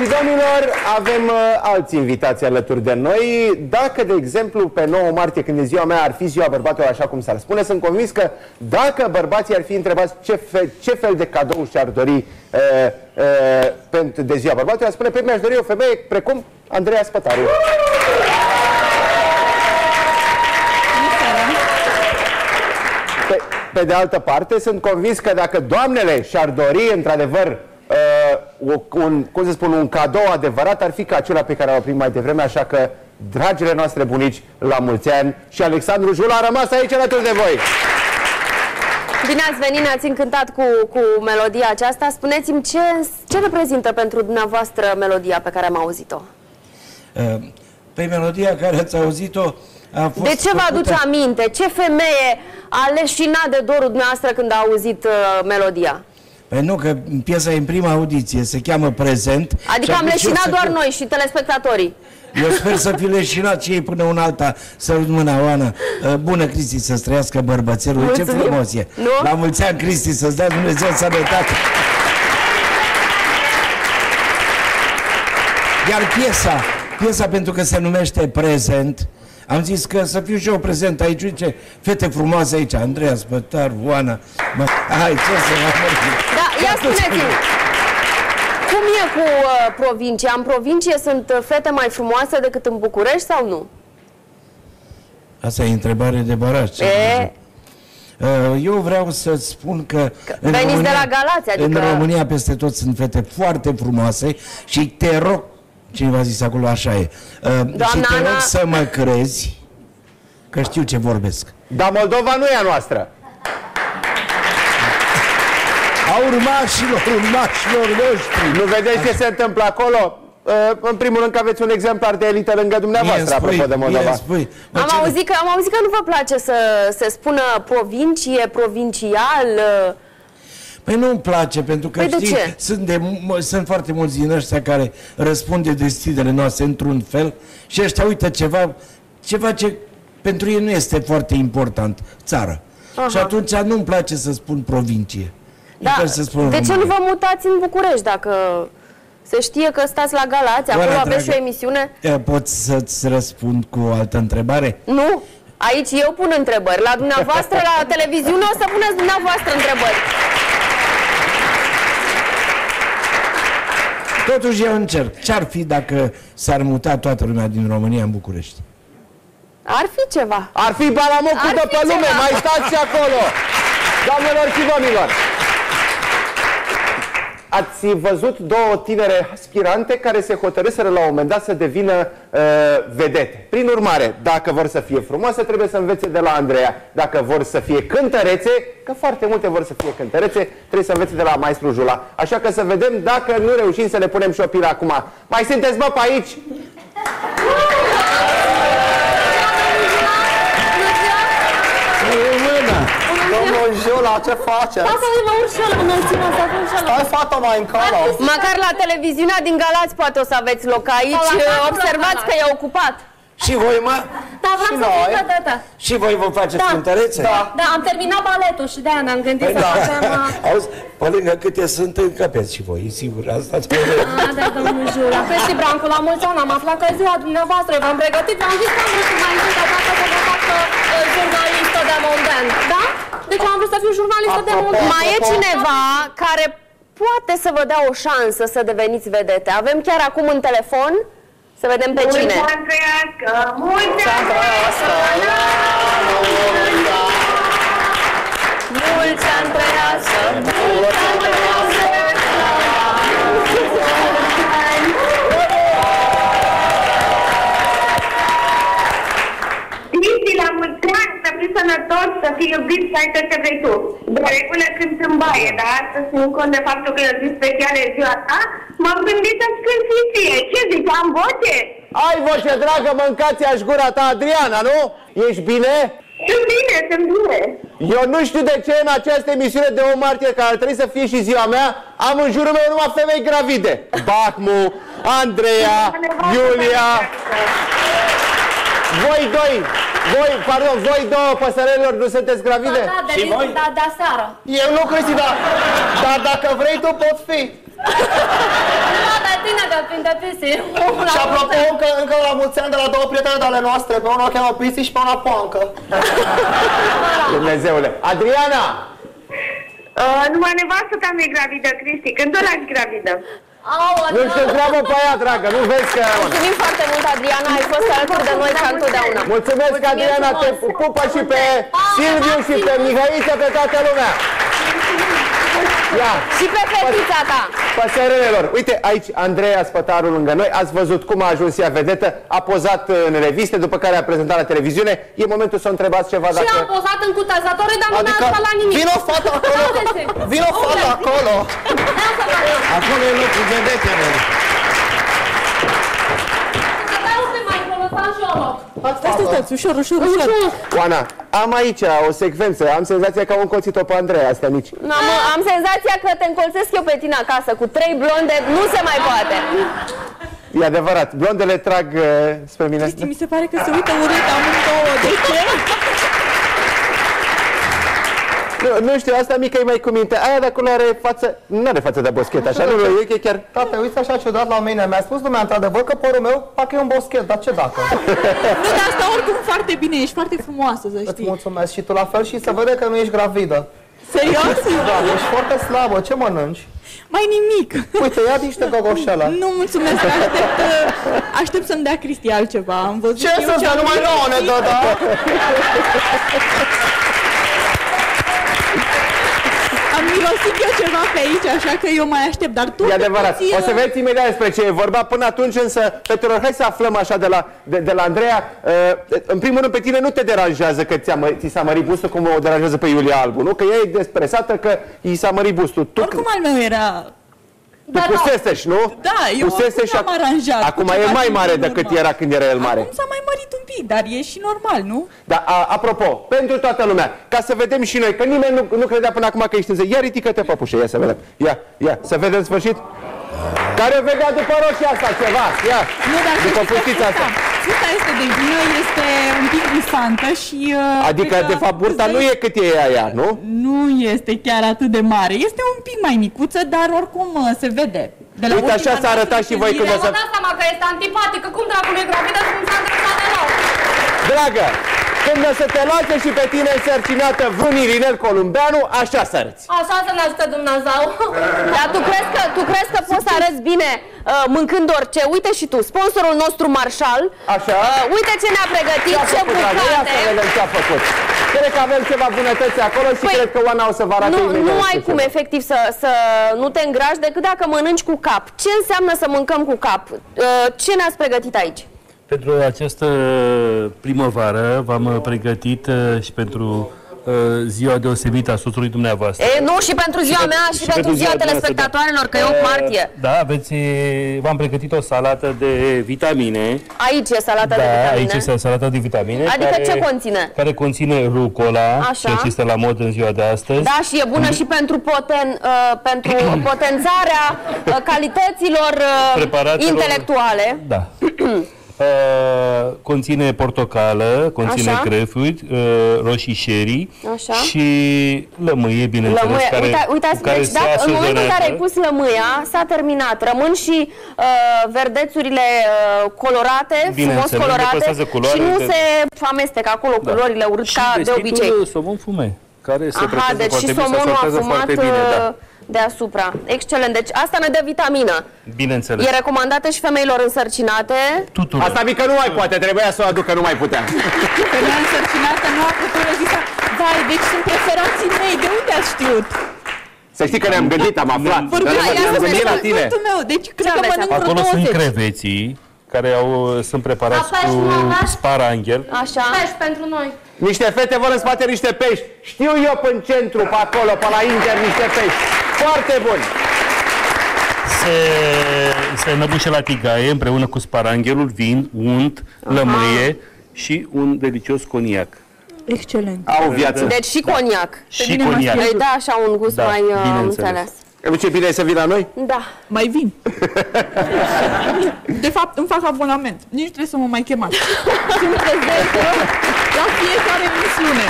Și domnilor, avem uh, alți invitați alături de noi. Dacă, de exemplu, pe 9 martie, când e ziua mea, ar fi ziua bărbatului, așa cum s-ar spune, sunt convins că dacă bărbații ar fi întrebați ce fel, ce fel de cadou și-ar dori uh, uh, pentru de ziua bărbatului, ar spune, pe mi-aș dori o femeie precum Andreea Spătaru. Pe, pe de altă parte, sunt convins că dacă doamnele și-ar dori, într-adevăr, uh, o- un, cum să spun, un cadou adevărat, ar fi ca acela pe care l-au primit mai devreme, așa că, dragile noastre bunici, la mulți ani și Alexandru Jula a rămas aici alături de voi. Bine ați venit, ne-ați încântat cu, cu melodia aceasta. Spuneți-mi ce, ce reprezintă pentru dumneavoastră melodia pe care am auzit-o? Uh, Pe melodia care ați auzit-o a fost De ce vă făcută- aduce aminte? Ce femeie a leșinat de dorul dumneavoastră când a auzit uh, melodia? Păi nu, că piesa e în prima audiție, se cheamă Prezent. Adică și am atunci eu leșinat să doar fiu- noi și telespectatorii. Eu sper să fi leșinat și ei până un alta. Să mâna, Oana. Uh, Bună, Cristi, să-ți trăiască bărbățelul. Ce Mulțumim. frumos e. Nu? La mulți ani, Cristi, să-ți dea Dumnezeu sănătate. Iar piesa, piesa pentru că se numește Prezent, am zis că să fiu și eu prezent aici, uite, fete frumoase aici, Andreea Spătar, Oana, mă, hai, ce să mă Da, ia spuneți-mi, cum e cu uh, provincia? În provincie sunt uh, fete mai frumoase decât în București sau nu? Asta e întrebare de baraj. ce E, Uh, Eu vreau să spun că, în veniți de România, la Galați, adică- în România peste tot sunt fete foarte frumoase și te rog, cineva a zis acolo așa e, uh, și te Ana- rog să mă crezi că știu ce vorbesc. Dar Moldova nu e a noastră. Urmașilor, urmașilor noștri. Nu vedeți ce se întâmplă acolo? Uh, În primul rând că aveți un exemplar de elită lângă dumneavoastră, Bine spui, apropo de Moldova. bine spui. Mă, am ce- auzit, că, am auzit că nu vă place să se spună provincie, provincial. uh, Păi nu-mi place, pentru că Păi de știi, ce? sunt, de, m- sunt foarte mulți din ăștia care răspund de destinele noastre într-un fel și ăștia uită ceva, ceva ce pentru ei nu este foarte important, țară. Aha. Și atunci nu-mi place să spun provincie. Da, Prefer să spun de ce nu România. vă mutați în București dacă se știe că stați la Galați, acolo Oana, aveți și o dragă, emisiune? eh, Pot să-ți răspund cu o altă întrebare? Nu, aici eu pun întrebări. La dumneavoastră, la <laughs> televiziune, o să puneți dumneavoastră întrebări. Totuși eu încerc. Ce-ar fi dacă s-ar muta toată lumea din România în București? Ar fi ceva. Ar fi balamocul Ar de fi pe lume, ceva. mai stați și acolo! Doamnelor și domnilor! Ați văzut două tinere aspirante care se hotărâseră la un moment dat să devină uh, vedete. Prin urmare, dacă vor să fie frumoase, trebuie să învețe de la Andreea. Dacă vor să fie cântărețe, că foarte multe vor să fie cântărețe, trebuie să învețe de la maestru Jula. Așa că să vedem dacă nu reușim să le punem șopila acum. Mai sunteți, bă, pe aici? Domnul Jula, ce faceți? Da, să mă urc și eu la înălțime, să ajung și eu la- Stai, fata, mai încolo. Măcar la televiziunea din Galați poate o să aveți loc aici. Sau la Observați că e ocupat. Și voi, mă? Da, vreau Și să noi? fiu, da, da, da. Și voi vă faceți Da. cântărețe? Da, am terminat baletul și de-aia ne-am gândit Păi să da. facem... uh, <laughs> Auzi, pe lângă câte sunt, încăpeți și voi, e sigur, asta <laughs> Ah, da, domnul Jura. Cristi Brancu, la mulți ani am aflat că e ziua dumneavoastră, v-am pregătit, v-am zis că am vrut mai întâi de toate să vă fac uh, jurnalistă de monden, da? Deci am vrut să fiu jurnalistă de monden. Mai e cineva care poate să vă dea o șansă să deveniți vedete. Avem chiar acum un telefon. Să vedem pe cine. Mulți ani trăiască! Mulți ani trăiască! Mulți ani trăiască! Cristi, la mulți ani, să fii sănătos fii iubit, să ai tot ce vrei tu. De regulă când sunt baie, dar astăzi ținând cont de faptul că e o zi specială e ziua ta, m-am gândit să cânt și ție. Ce zici, am voce? Ai voce dragă, mâncați aș gura ta, Adriana, nu? Ești bine? Sunt bine, sunt bine. Eu nu știu de ce în această emisiune de 8 martie, care ar trebui să fie și ziua mea, am în jurul meu numai femei gravide. Bahmu, Andreea, Iulia. Voi doi, voi, pardon, voi două păsărelor nu sunteți gravide? Da, de, da, de aseară. Eu nu, Cristi, dar, dar dacă vrei tu pot fi. Da, dar tine de prinde pisi. Și apropo, încă, încă la mulți ani de la două prietene de ale noastre, pe una o cheamă Pisi și pe una Poancă. Dumnezeule. Adriana! Uh, numai nevastă ta nu e gravidă, Cristi. Când o lași gravidă? Nu știu, întreabă pe aia, dragă, nu vezi că... Mulțumim foarte mult, Adriana, ai fost alături de noi ca întotdeauna. Mulțumesc, Adriana, te pupă și pe Silviu și pe Mihaiță, pe toată lumea. Ia. Și pe fetița ta. Păsărelelor. Uite, aici Andreea Spătaru lângă noi. Ați văzut cum a ajuns ea vedetă. A pozat în reviste, după care a prezentat la televiziune. E momentul să o întrebați ceva Și dacă... am pozat în cutezătoare, dar nu mi-a Adică, spălat nimic. vino fata acolo, vino fata acolo. Acolo e locul vedetelor. Stau pe mai acolo, stau și eu loc. Stai, stai, stai, ușor, ușor, ușor. Oana, am aici o secvență. Am senzația că am încolțit-o pe Andreea astea mici. Am, am senzația că te încolțesc eu pe tine acasă cu trei blonde, nu se mai poate. E adevărat. Blondele trag uh, spre mine. Cristi, mi se pare că se uită urât amândouă. De ce? Nu, nu știu, asta mică e mai cu minte. Aia de acolo are față... Nu are față de boschet, așa. Nu, nu, e că e chiar... Tată, uite așa ciudat la mine. Mi-a spus lumea într-adevăr că părul meu fac e un boschet, dar ce dacă? <laughs> Nu, dar asta oricum foarte bine, ești foarte frumoasă, să Îți știi. mulțumesc și tu la fel și se vede că nu ești gravidă. Serios? <laughs> Da, ești foarte slabă. Ce mănânci? Mai nimic. Uite, ia niște <laughs> gogoșele. Nu, mulțumesc, aștept, uh, aștept să-mi dea Cristi altceva. Am văzut Ce eu să-ți dea? am Numai mirosit. nouă ne dă, da? Am mirosit eu ceva pe aici, așa că eu mai aștept, dar tu... E adevărat. puțin, O să vedeți imediat despre ce e vorba. Până atunci însă, fetelor, hai să aflăm așa de la, de, de la Andreea. Uh, în primul rând, pe tine nu te deranjează că ți-a, mă- ți s-a mărit bustul cum o deranjează pe Iulia Albu, nu? Că ea e despresată că i s-a mărit bustul. Tu, Oricum al meu era... tu pusesești, nu? Da, eu Pusesești oricum am aranjat. Acum cu e ceva mai timp mare în decât urmă. era când era el mare. Acum s-a mai mărit un pic, dar e și normal, nu? Da, a, apropo, pentru toată lumea, ca să vedem și noi, că nimeni nu, nu credea până acum că ești în Ia ridică-te, păpușe, ia să vedem. Ia, ia, să vedem în sfârșit. Care vedea după roșia asta ceva? Ia, Nu, dar să după știi că pustița asta. fusta, fusta este de vină, este un pic grisantă și... uh, Adică, cred că de fapt, burta îți nu dai- e cât e aia, nu? Nu este chiar atât de mare. Este un pic mai micuță, dar oricum uh, se vede. De la Uite, așa ultima s-a arătat și voi când o Vă să... dați seama că este antipatică. Cum dracului e gravidă și nu s-a întâmplat deloc? Dragă, când o să te lase și pe tine însărcinată vreun Irinel Columbeanu, așa să arăți. Așa să ne ajută Dumnezeu. Dar tu crezi că, tu crezi că poți să arăți bine uh, mâncând orice? Uite și tu, sponsorul nostru Marshall. Așa. Uh, uite ce ne-a pregătit, Ce-a ce făcut, dragă? Ia bucate. să vedem ce a făcut. Cred că avem ceva bunătăți acolo și cred că Oana o să vă arate Nu, imediat nu ai despre cum ceva. efectiv să, să nu te îngrași decât dacă mănânci cu cap. Ce înseamnă să mâncăm cu cap? Uh, ce ne-ați pregătit aici? Pentru această primăvară v-am uh, pregătit uh, și pentru uh, ziua deosebită a soțului dumneavoastră. E, nu, și pentru ziua mea și, pentru ziua dumneavoastră, telespectatoarelor, că e 8 Uh, martie. Da, aveți, e, v-am pregătit o salată de vitamine. Aici e salata da, de vitamine. aici este salata de vitamine. Adică care, ce conține? Care conține rucola, Așa. ceea ce este la mod în ziua de astăzi. Da, și e bună și pentru, poten, uh, pentru <clears throat> potențarea uh, calităților uh, Preparatelor. intelectuale. Da. <clears throat> Uh, conține portocală, conține Așa. grapefruit, uh, roșii sherry Așa. și lămâie, bineînțeles, Lămâie. care, Uita, uitați, cu care deci se dacă, în momentul în asezonează. care ai pus lămâia, s-a terminat. Rămân și uh, verdețurile uh, colorate, frumos Bineînțeles, le colorate păstrează culoare și nu de- se amestecă acolo Da. culorile urât Și ca de vestitul obicei. somon fume, care se Aha, pretează deci și foarte bine, se somonul sortează afumat foarte bine, da. Uh, deasupra. Excelent. Deci asta ne dă vitamină. Bineînțeles. E recomandată și femeilor însărcinate. Tuturor. Asta mică nu mai poate, trebuia să o aducă, nu mai putea. Femeia însărcinată nu a putut rezista. Vai, deci sunt preferații mei. De unde ați știut? Să știi că ne-am gândit, am aflat. Vorbim, Dar ia ne-am să gândit la vezi tine. cuvântul meu. Deci cred că mănânc vreo Acolo sunt 20. creveții, care au, sunt preparați Apeși, cu mă, lași. spara anghel. Așa. Pești pentru noi. Niște fete vor în spate niște pești. Știu eu pe centru, pe acolo, pe la Inter, niște pești. Foarte buni. Se, se năbușe la tigaie împreună cu sparanghelul, vin, unt, lămâie și un delicios coniac. Excelent. Au viață. Deci și coniac. Și coniac. Îi da așa un gust Da, mai uh, am bineînțeles. înțeles. Nu ce bine e să vii la noi? Da. Mai vin. De fapt, îmi fac abonament. Nici trebuie să mă mai chemați. Sunt prezentă la fiecare emisiune.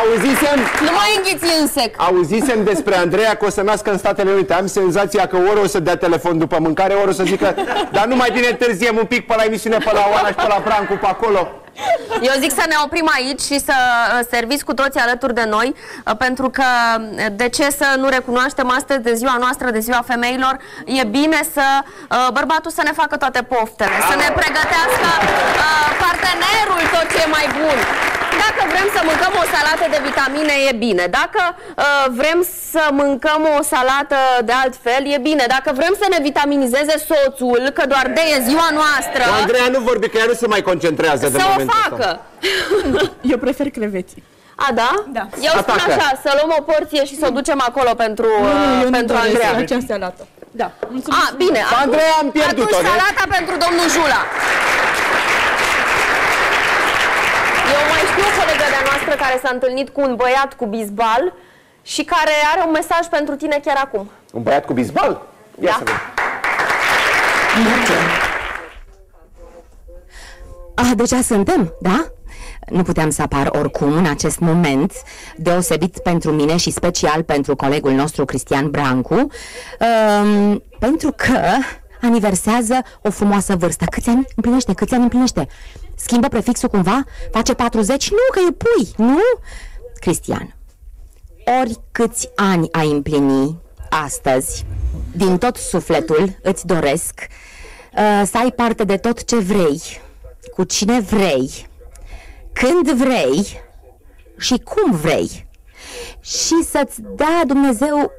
Auzisem, Nu mai înghiți în sec. auzisem despre Andreea că o să nască în Statele Unite. Am senzația că ori o să dea telefon după mâncare, ori o să zică dar nu mai bine întârziem un pic pe la emisiune, pe la Oana și pe la Brancu, pe acolo. Eu zic să ne oprim aici și să uh, serviți cu toții alături de noi, uh, pentru că uh, de ce să nu recunoaștem astăzi de ziua noastră, de ziua femeilor, e bine să uh, bărbatul să ne facă toate poftele, să ne pregătească uh, partenerul tot ce e mai bun. Dacă vrem să mâncăm o salată de vitamine, e bine. Dacă uh, vrem să mâncăm o salată de alt fel, e bine. Dacă vrem să ne vitaminizeze soțul, că doar de e ziua noastră, Cu Andreea nu vorbi, că ea nu se mai concentrează de să o momentul facă. ăsta. Eu prefer creveții. A, da? Da. Eu spun Atacă. așa, să luăm o porție și să o ducem acolo pentru, Nu, nu, eu uh, nu pentru doresc Andreea. acea salată. Da, mulțumesc. A, bine. Cu Andreea am pierdut-o, Atunci ne? salata pentru domnul Jula. Eu mai știu o colegă de-a noastră care s-a întâlnit cu un băiat cu bisbal și care are un mesaj pentru tine chiar acum. Un băiat cu bisbal? Ia Da. să vedem. Ah, deja suntem, da? Nu puteam să apar oricum în acest moment, deosebit pentru mine și special pentru colegul nostru Cristian Brancu, um, pentru că aniversează o frumoasă vârstă. Câți ani împlinește? Câți ani împlinește? Schimbă prefixul cumva? Face 40? Nu, că e pui, nu? Cristian, ori câți ani ai împlini astăzi, din tot sufletul îți doresc uh, să ai parte de tot ce vrei, cu cine vrei, când vrei și cum vrei. Și să-ți dea Dumnezeu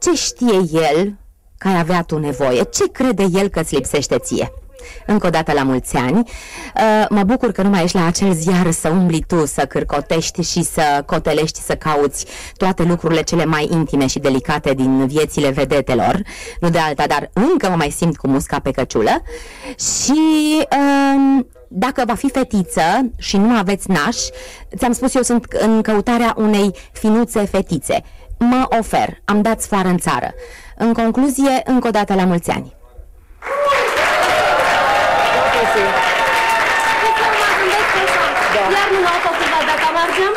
ce știe El că ai avea tu nevoie, ce crede El că îți lipsește ție. Încă o dată la mulți ani. Uh, Mă bucur că nu mai ești la acel ziar să umbli tu, să cârcotești și să cotelești, să cauți toate lucrurile cele mai intime și delicate din viețile vedetelor. Nu de alta, dar încă mă mai simt cu musca pe căciulă. Și um, dacă va fi fetiță și nu aveți naș, ți-am spus eu sunt în căutarea unei finuțe fetițe. Mă ofer, am dat sfoară în țară. În concluzie, încă o dată la mulți ani. Iar nu l-au făcut la dacă mergem?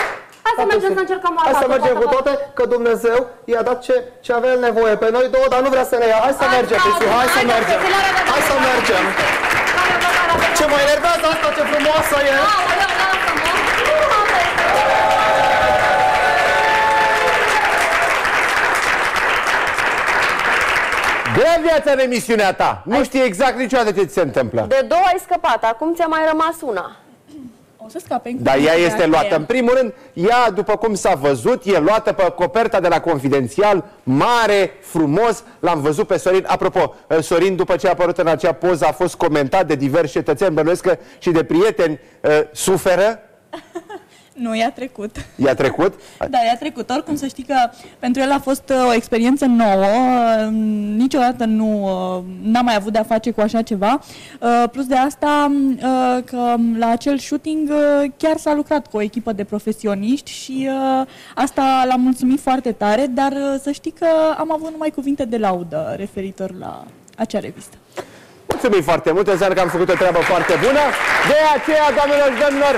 Hai să mergem să încercăm o Hai dată, să mergem cu poate, toate, că Dumnezeu i-a dat ce, ce avea nevoie pe noi două, dar nu vrea să ne ia. Hai să mergem, Cristi, hai să mergem. Hai să mergem. Ce mă enervează asta, ce frumoasă e! Grea viața în emisiunea ta. Nu știi exact niciodată ce ți se întâmplă. De două ai scăpat, acum ți-a mai rămas una. O să scape în Dar ea curând, este de luată. aceea. În primul rând, ea, după cum s-a văzut, e luată pe coperta de la Confidențial, mare, frumos. L-am văzut pe Sorin. Apropo, Sorin, după ce a apărut în acea poză, a fost comentat de diversi cetățeni, bănuiesc că și de prieteni, uh, suferă. Nu, i-a trecut. I-a trecut. <laughs> Da, i-a trecut. Oricum să știi că pentru el a fost uh, o experiență nouă, uh, niciodată nu uh, n-a mai avut de-a face cu așa ceva. Uh, Plus de asta, uh, că la acel shooting uh, chiar s-a lucrat cu o echipă de profesioniști și uh, asta l-a mulțumit foarte tare, dar uh, să știi că am avut numai cuvinte de laudă referitor la acea revistă. Mulțumim foarte mult, înseamnă că am făcut o treabă foarte bună. De aceea, doamnelor și domnilor,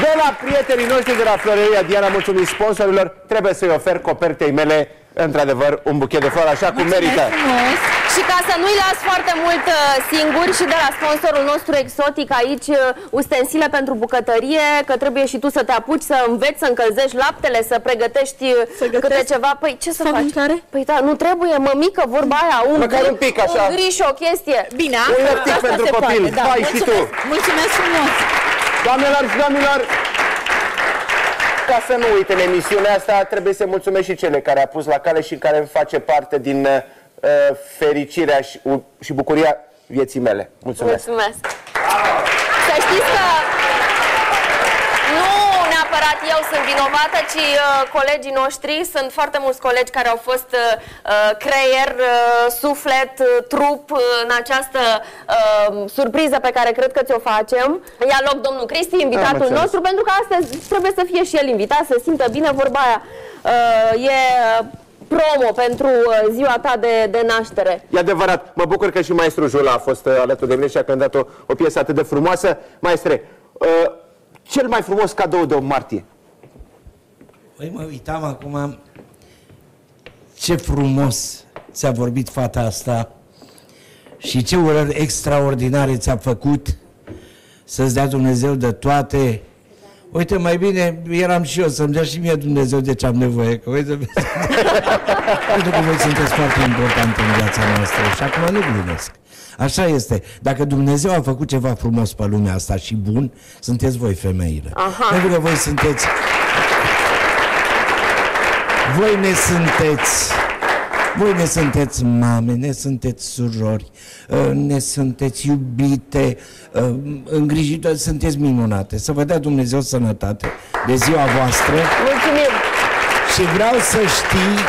de la prietenii noștri de la Floreria Diana, mulțumim sponsorilor, trebuie să-i ofer copertei mele, într-adevăr, un buchet de flori, așa cum merită. Și ca să nu-i las foarte mult uh, singuri și de la sponsorul nostru exotic aici, uh, ustensile pentru bucătărie, că trebuie și tu să te apuci să înveți să încălzești laptele, să pregătești să câte ceva. Păi ce să faci? Păi da, nu trebuie, mămică, vorba aia, un, Măcar un pic, așa. un griș, o chestie. Bine, Un lăptic asta pentru se copil. poate, da. Hai și tu. Mulțumesc, mulțumesc frumos! Doamnelor și domnilor, ca să nu uit în emisiunea asta, trebuie să mulțumesc și cele care a pus la cale și care îmi face parte din uh, fericirea și, u- și bucuria vieții mele. Mulțumesc! Mulțumesc! știți că nu neapărat eu sunt vinovată, ci uh, colegii noștri. Sunt foarte mulți colegi care au fost uh, uh, creier, uh, suflet, uh, trup uh, în această uh, surpriză pe care cred că ți-o facem. Ia loc domnul Cristi, invitatul înțeles. nostru, pentru că astăzi trebuie să fie și el invitat, să simtă bine vorba aia. Uh, e uh, promo pentru uh, ziua ta de, de naștere. E adevărat, mă bucur că și maestru Jula a fost uh, alături de mine și a cântat o, o piesă atât de frumoasă. Maestre, uh, cel mai frumos cadou de 8 martie. Păi mă uitam acum ce frumos ți-a vorbit fata asta și ce urări extraordinare ți-a făcut să-ți dea Dumnezeu de toate. Uite, mai bine eram și eu să-mi dea și mie Dumnezeu de ce am nevoie. Că uite, pentru că voi sunteți foarte importanti în viața noastră și acum nu glumesc. Așa este. Dacă Dumnezeu a făcut ceva frumos pe lumea asta și bun, sunteți voi femeile. Aha. Pentru că voi sunteți voi ne sunteți voi ne sunteți mame, ne sunteți surori, uh, ne sunteți iubite, uh, îngrijitoare, sunteți minunate. Să vă dea Dumnezeu sănătate de ziua voastră Mulțumim! Și vreau să știi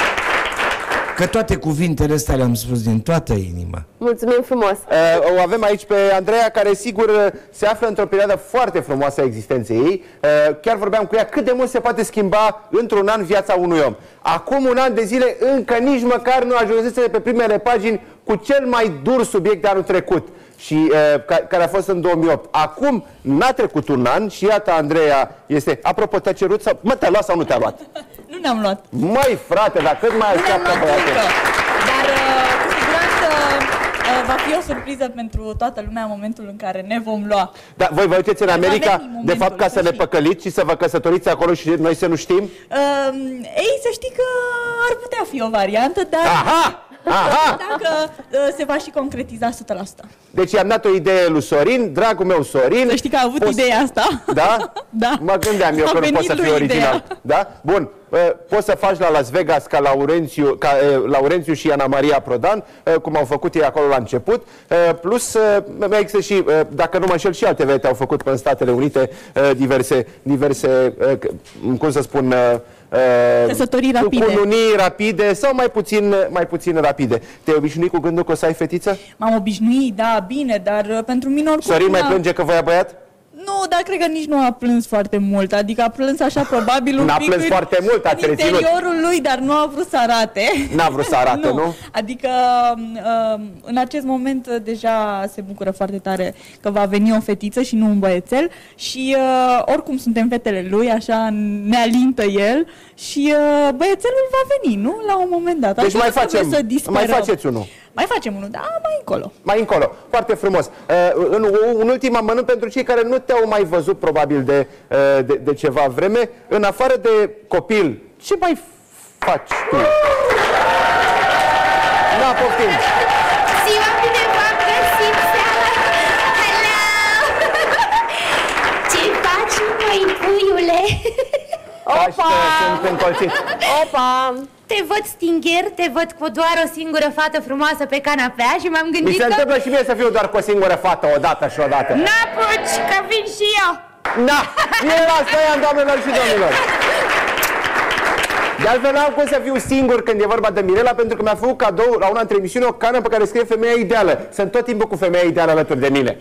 că toate cuvintele astea le-am spus din toată inima. Mulțumim frumos! Uh, o avem aici pe Andreea, care sigur uh, se află într-o perioadă foarte frumoasă a existenței ei. Uh, chiar vorbeam cu ea cât de mult se poate schimba într-un an viața unui om. Acum un an de zile încă nici măcar nu ajunsese pe primele pagini cu cel mai dur subiect de anul trecut și uh, ca, care a fost în 2008. Acum n-a trecut un an și iată Andreea este... Apropo, te-a cerut sau... Mă, te-a luat sau nu te-a luat? <laughs> Nu ne-am luat. Măi, frate, dar cât mai Nu ne-am așteaptă luat băiatul? încă. Dar uh, cu siguranță uh, va fi o surpriză pentru toată lumea în momentul în care ne vom lua. Da, voi vă uiteți în Va America, veni de momentul fapt, ca să să ne știi. păcăliți și să vă căsătoriți acolo și noi să nu știm? Uh, ei, să știi că ar putea fi o variantă, dar Aha! Aha! dacă uh, se va și concretiza 100%. Deci i-am dat o idee lui Sorin, dragul meu Sorin. Să știi că a avut ideea asta. Da? <laughs> Da. Mă gândeam eu A că nu venit poți să lui fii original. ideea. Da? Bun. Uh, Poți să faci la Las Vegas ca Laurențiu, ca, uh, Laurențiu și Ana Maria Prodan, uh, cum au făcut ei acolo la început. Uh, Plus, uh, mai există și, uh, dacă nu mă înșel, și alte vete au făcut în Statele Unite uh, diverse, diverse uh, c- cum să spun, uh, uh, Căsătorii rapide. Cununii rapide sau mai puțin, mai puțin rapide. Te-ai obișnuit cu gândul că o să ai fetiță? M-am obișnuit, da, bine, dar uh, pentru mine oricum... Sorin mai n-a- plânge că voia băiat? Nu, dar cred că nici nu a plâns foarte mult. Adică a plâns așa probabil un N-a pic plâns în, foarte mult, ați în reținut. interiorul lui, dar nu a vrut să arate. N-a vrut să arate, <laughs> nu? Adică uh, în acest moment uh, deja se bucură foarte tare că va veni o fetiță și nu un băiețel și uh, oricum suntem fetele lui, așa ne alintă el și uh, băiețelul va veni, nu? La un moment dat. Deci Adică mai nu trebuie facem, să mai disperăm. faceți unul. Mai facem unul, da, mai încolo. Mai încolo. Foarte frumos. Uh, în, în ultima mână, pentru cei care nu te-au mai văzut probabil de, uh, de, de ceva vreme, în afară de copil, ce mai faci tu? Da, poftim. Faci că sunt încolțit. Opa! Te văd stingher, te văd cu doar o singură fată frumoasă pe canapea și m-am Mi gândit se că... întâmplă și mie să fiu doar cu o singură fată, odată și odată. N-apuci, că vin și eu! Da, e asta i-am, doamnelor și domnilor. De altfel n-am cum să fiu singur când e vorba de Mirela, pentru că mi-a făcut cadou la una dintre emisiuni o cană pe care scrie femeia ideală. Sunt tot timpul cu femeia ideală alături de mine.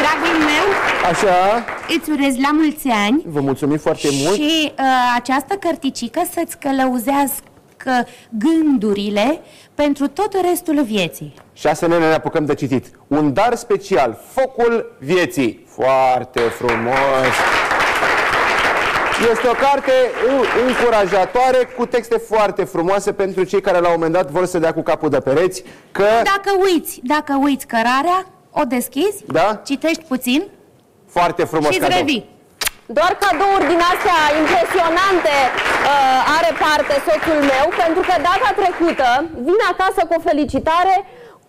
Dragul meu, Așa, îți urez la mulți ani vă mulțumim foarte mult. și uh, această cărticică să-ți călăuzească gândurile pentru tot restul vieții. Șase nene ne apucăm de citit. Un dar special, Focul Vieții. Foarte frumos. Este o carte uh, încurajatoare cu texte foarte frumoase pentru cei care la un moment dat vor să dea cu capul de pereți că... Dacă uiți, dacă uiți cărarea, o deschizi, Da? citești puțin Foarte frumos și îți cadou. revii. Doar cadouri din astea impresionante uh, are parte soțul meu, pentru că data trecută vine acasă cu o felicitare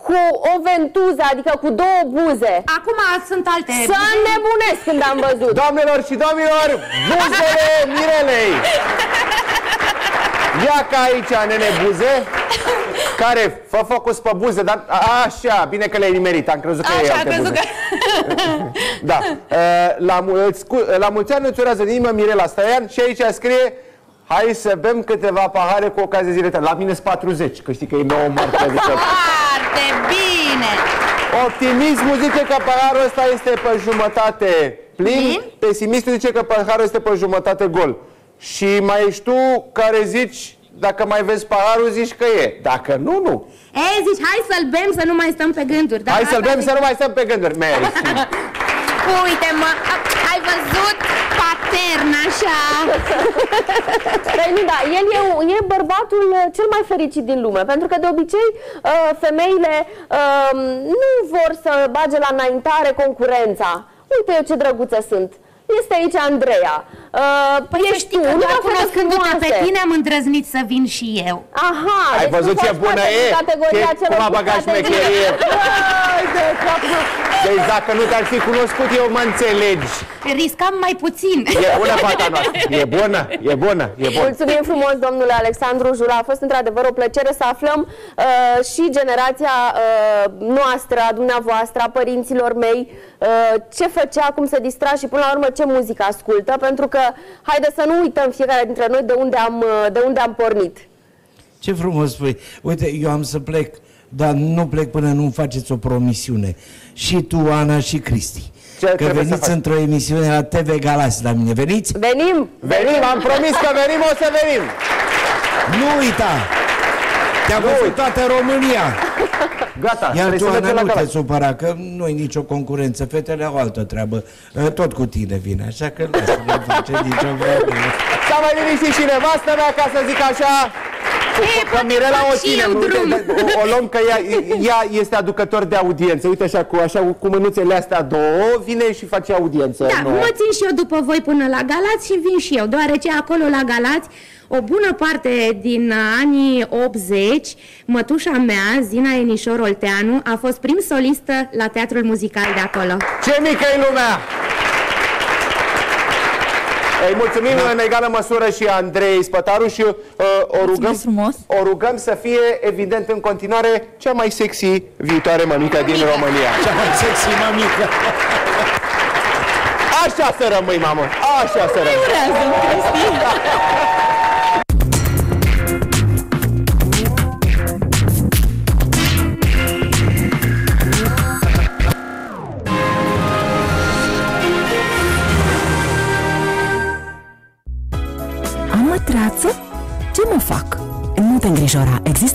cu o ventuză, adică cu două buze. Acum sunt alte Să nebunesc când am văzut. Doamnelor și domnilor, buzele Mirelei! <laughs> Ia ca aici, nene buze. Care? Fă focus pe buze, dar a- așa, bine că le-ai nimerit, am crezut că Așa, e am pe crezut buze. că... <laughs> Da. Uh, La, mul- îți scu- la mulți ani îți urează din inimă Mirela Staian și aici scrie Hai să bem câteva pahare cu ocazia zilei tale. La mine sunt 40, că știi că e 9 martie. Adică... Foarte bine! Optimismul zice că paharul ăsta este pe jumătate plin, pesimistul zice că paharul este pe jumătate gol. Și mai ești tu care zici, dacă mai vezi paharul, zici că e. Dacă nu, nu. Ei, zici, hai să-l bem să nu mai stăm pe gânduri. da? Hai să-l Asta bem zic. să nu mai stăm pe gânduri. Mersi. <laughs> Uite, mă, ai văzut? Patern, așa. <laughs> Păi nu, da, el e, e bărbatul uh, cel mai fericit din lume, pentru că de obicei uh, femeile uh, nu vor să bage la înaintare concurența. Uite eu ce drăguță sunt. Este aici Andreea. Uh, Păi să știi că doar cunoscându-te pe tine am îndrăznit să vin și eu. Aha, Ai deci văzut tu ce faci bună parte e? din Categoria Ce- celor cum a cu băgat categorie. șmecherie? Hai de capul. Deci dacă nu te-ar fi cunoscut, eu mă înțelegi. Riscam mai puțin. E bună fata noastră. E bună, e bună, e bună. Mulțumim frumos, domnule Alexandru Jula. A fost într-adevăr o plăcere să aflăm uh, și generația uh, noastră, a dumneavoastră, a părinților mei, uh, ce făcea, cum se distra și până la urmă ce muzică ascultă, pentru că haide să nu uităm fiecare dintre noi de unde am, uh, de unde am pornit. Ce frumos spui. Uite, eu am să plec, dar nu plec până nu faceți o promisiune. Și tu, Ana, și Cristi. Ce că trebuie să veniți faci? într-o emisiune la TV Galați la mine. Veniți? Venim! Venim, am promis că venim, o să venim. Nu uita! Te-a văzut toată România! Gata, Iar trebuie tu, să Ana, mergem la nu te Galați. supăra, că nu e nicio concurență. Fetele au altă treabă. Uh, Tot cu tine vine, așa că lasă, nu face nicio problemă. S-a mai liniștit și nevastă mea, ca să zic așa. Că Mirela o fac și ține, eu uite, drum. o, o luăm că ea, ea este aducător de audiență. Uite așa, cu, așa, cu mânuțele astea două, vine și face audiență. Da, nouă. mă țin și eu după voi până la Galați și vin și eu, deoarece acolo la Galați o bună parte din anii 80, mătușa mea, Zina Enișor Olteanu, a fost prim solistă la teatrul muzical de acolo. Ce mică e lumea! Îi mulțumim Da. în egală măsură și Andrei Spătaru și uh, o, rugăm, frumos. o rugăm să fie, evident, în continuare cea mai sexy viitoare mămică din România. Cea mai sexy mămică. Așa să rămâi, mamă! Așa să rămâi! Am <laughs>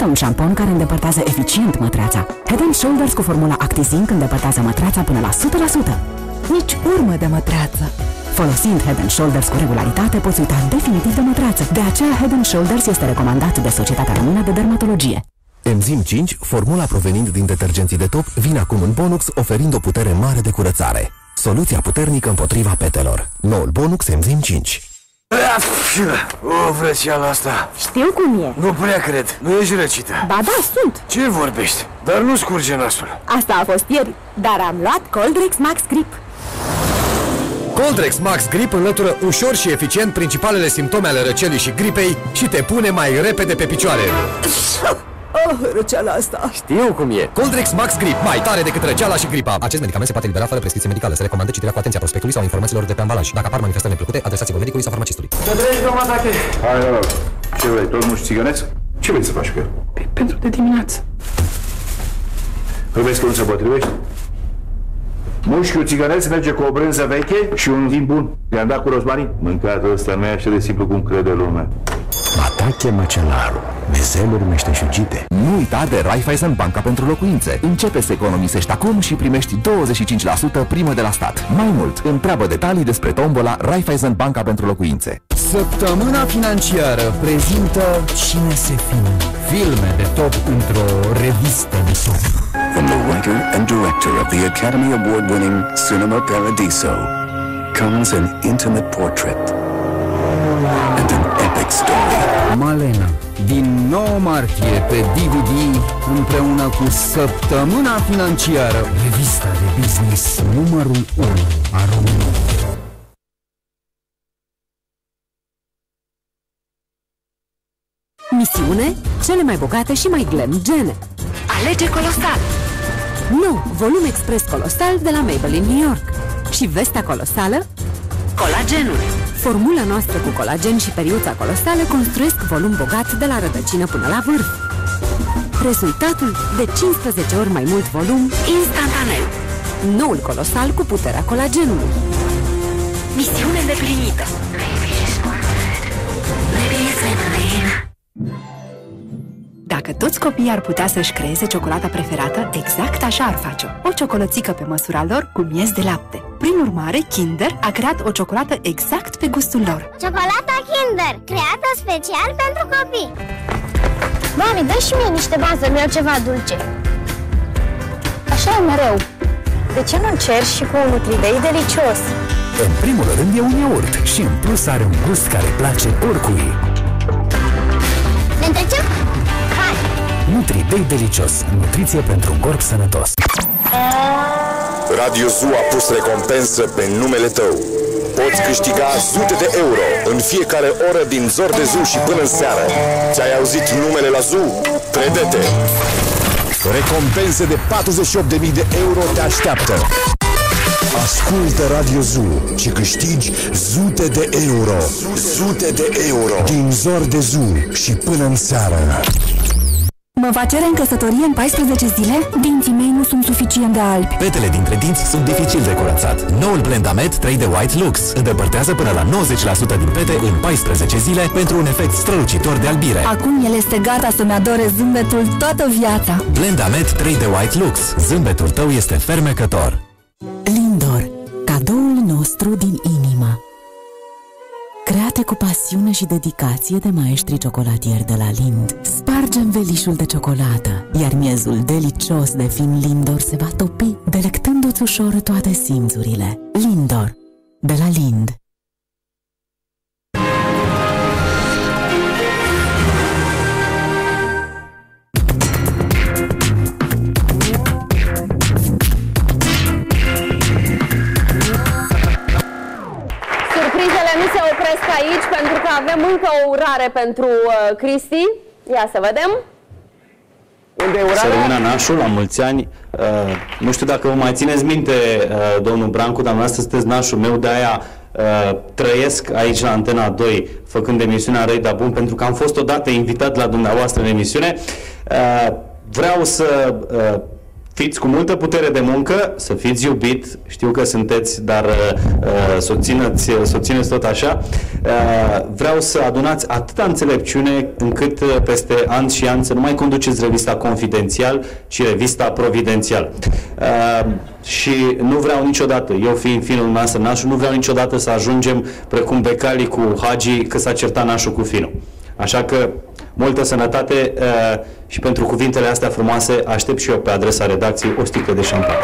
există un șampon care îndepărtează eficient mătreața. Head and Shoulders cu formula ActiZinc îndepărtează mătreața până la 100%. Nici urmă de mătreață. Folosind Head and Shoulders cu regularitate, poți uita definitiv de mătreață. De aceea Head and Shoulders este recomandat de Societatea Română de Dermatologie. Enzim 5, formula provenind din detergenții de top, vine acum în Bonux, oferind o putere mare de curățare. Soluția puternică împotriva petelor. Noul Bonux Enzim 5. O, vrăceala asta. Știu cum e. Nu prea cred. Nu ești răcită. Ba da, sunt. Ce vorbești? Dar nu scurge nasul. Asta a fost ieri, dar am luat Coldrex Max Grip. Coldrex Max Grip înlătură ușor și eficient principalele simptome ale răcelii și gripei și te pune mai repede pe picioare. Oh, răceala asta. Știu cum e. Coldrex Max Grip, mai tare decât răceala și gripa. Acest medicament se poate elibera fără prescripție medicală. Se recomandă citirea cu atenție a prospectului sau informațiilor de pe ambalaj. Dacă apar manifestări neplăcute, adresați-vă medicului sau farmacistului. Hai, hai, hai. Ce vrei, tot muști țigăneț? Ce vrei să faci cu el? Pentru de dimineață. Îl vezi că nu se potrivește? Mușchiul țigăneț merge cu o brânză veche și un vin bun. I-am dat cu rozmarin. Mâncatul ăsta nu e așa de simplu cum crede lumea. Atache măcelarul. Mezeluri meșteșugite. Nu uita de Raiffeisen Banca pentru locuințe. Începe să economisești acum și primești 25% primă de la stat. Mai mult, întreabă detalii despre tombola Raiffeisen Banca pentru locuințe. Săptămâna financiară prezintă Cine se filmă? Filme de top într-o revistă de top. From the writer and director of the Academy Award-winning Cinema Paradiso comes an intimate portrait and an epic story. Malena, din 9 martie pe DVD împreună cu Săptămâna financiară, revista de business numărul 1 a României. Misiune, cele mai bogate și mai glam gene. Alege Colosal! Nou, volum expres colosal de la Maybelline New York. Și vestea colosală? Colagenul. Formula noastră cu colagen și periuța colosală construiesc volum bogat de la rădăcină până la vârf. Rezultatul de 15 ori mai mult volum instantaneu. Noul colosal cu puterea colagenului. Misiune îndeplinită. Dacă toți copiii ar putea să-și creeze ciocolata preferată, exact așa ar face-o. O ciocolățică pe măsura lor cu miez de lapte. Prin urmare, Kinder a creat o ciocolată exact pe gustul lor. Ciocolata Kinder, creată special pentru copii. Mami, dă și mie niște bani să-mi iau ceva dulce. Așa e mereu. De ce nu încerci și cu un Nutridei delicios? În primul rând e un iaurt și în plus are un gust care place oricui. Ne întrecem? Hai! Nutri-Day Delicios. Nutriție pentru un corp sănătos. Radio Zoo a pus recompensă pe numele tău. Poți câștiga sute de euro în fiecare oră din zor de Zoo și până în seară. Ți-ai auzit numele la Zoo? Pregăte! Recompense de 48.000 de euro te așteaptă. Ascultă Radio Zoo și câștigi sute de euro. Sute de euro. Din zor de Zoo și până în seară. Mă va cere în căsătorie în 14 zile? Dinții mei nu sunt suficient de albi. Petele dintre dinți sunt dificil de curățat. Noul Blendamet 3 de White Lux îndepărtează până la 90% din pete în 14 zile pentru un efect strălucitor de albire. Acum el este gata să-mi adore zâmbetul toată viața. Blendamet 3 de White Lux. Zâmbetul tău este fermecător. Lindor, cadoul nostru din inimă. Create cu pasiune și dedicație de maestrii ciocolatieri de la Lind. Spargem velișul de ciocolată, iar miezul delicios de fin Lindor se va topi, delectându-ți ușor toate simțurile. Lindor, de la Lind. Pentru că avem încă o urare pentru uh, Cristi. Ia să vedem. Unde e Să rămână nașul la mulți ani. Uh, nu știu dacă vă mai țineți minte, uh, domnul Brancu, dar dumneavoastră sunteți nașul meu, de aia uh, trăiesc aici la Antena 2, făcând emisiunea Răi da Bun, pentru că am fost odată invitat la dumneavoastră în emisiune. Uh, vreau să uh, fiți cu multă putere de muncă, să fiți iubit, știu că sunteți, dar uh, să, o țineți, să o țineți tot așa. Uh, vreau să adunați atâta înțelepciune încât uh, peste ani și ani să nu mai conduceți revista Confidențial, ci revista Providențial. Uh, și nu vreau niciodată, eu fiind finul noastră nașul, nu vreau niciodată să ajungem precum becalii cu Hagi că s-a certat nașul cu finul. Așa că multă sănătate uh, și pentru cuvintele astea frumoase aștept și eu pe adresa redacției o sticlă de șampanie.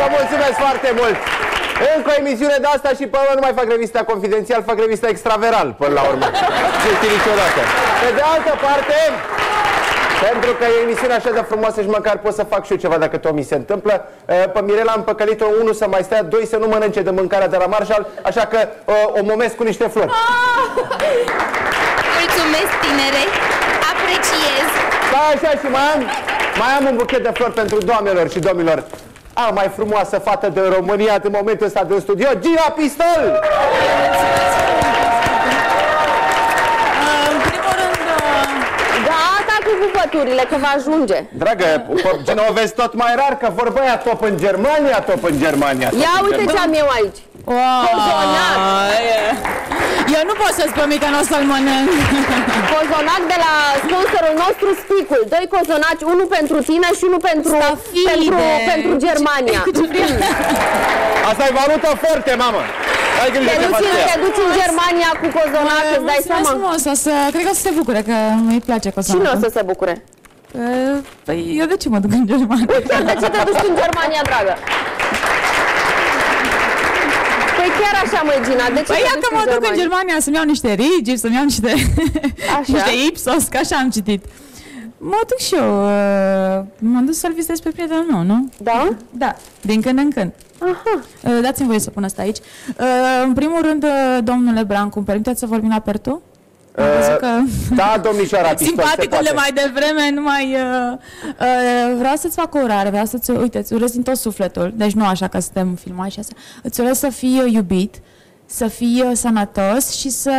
Vă mulțumesc foarte mult! Încă o emisiune de asta și pe urmă nu mai fac revista confidențial, fac revista extraveral până la urmă. <laughs> Nu știi niciodată. Pe de altă parte, pentru că e emisiune așa de frumoasă și măcar pot să fac și eu ceva dacă tot mi se întâmplă. Eh, Pe Mirela am păcălit-o, unul să mai stea, doi să nu mănânce de mâncarea de la Marshall, așa că eh, o momesc cu niște flori. Mulțumesc, tinere! Apreciez! Da, așa și mai am, mai am un buchet de flori pentru doamnelor și domnilor. A, mai frumoasă fată de România în momentul ăsta din studio, Gina Pistol! În primul rând, Gata cu pupăturile, că va ajunge. Dragă, Gina, o vezi tot mai rar, că vorba aia top în Germania, top în Germania. top Ia în uite ce Germania. am eu aici. Cozonac. Eu nu pot să spun că nu o să-l mănânc. Cozonac de la sponsorul nostru Sticul. Doi cozonaci, unul pentru tine și unul pentru, pentru, pentru Germania. <laughs> Asta e valută foarte, mamă! Ai grijă Te ce faci duci, cu ea. te duci în Germania cu cozonac, îți dai seama? frumos, o să, cred că o să se bucure, că îi place Cine cosonacul. o să se bucure? Păi eu de ce mă duc în Germania? Chiar de ce te duci în Germania, dragă? Păi chiar așa, măi, Gina, de ce Păi te iată duci mă în duc în Germania? Germania să-mi iau niște rigiri, să-mi iau niște, Așa? niște Ipsos, că așa am citit. Mă duc și eu. Uh, m-am dus să-l vizitez pe prietenul meu, nu? Da? Da, din când în când. Aha. Uh, dați-mi voie să pun asta aici. Uh, în primul rând, uh, domnule Brancu, îmi permiteți să vorbim la pertu? Am văzut că... Da, domnișoara <laughs> Pistol, se Simpaticule poate. mai devreme, nu mai... Uh, uh, vreau să-ți fac o urare, vreau să-ți... Uite, îți urez din tot sufletul, deci nu așa că suntem filmați și asta. Îți urez să fii uh, iubit, să fii uh, sănătos și să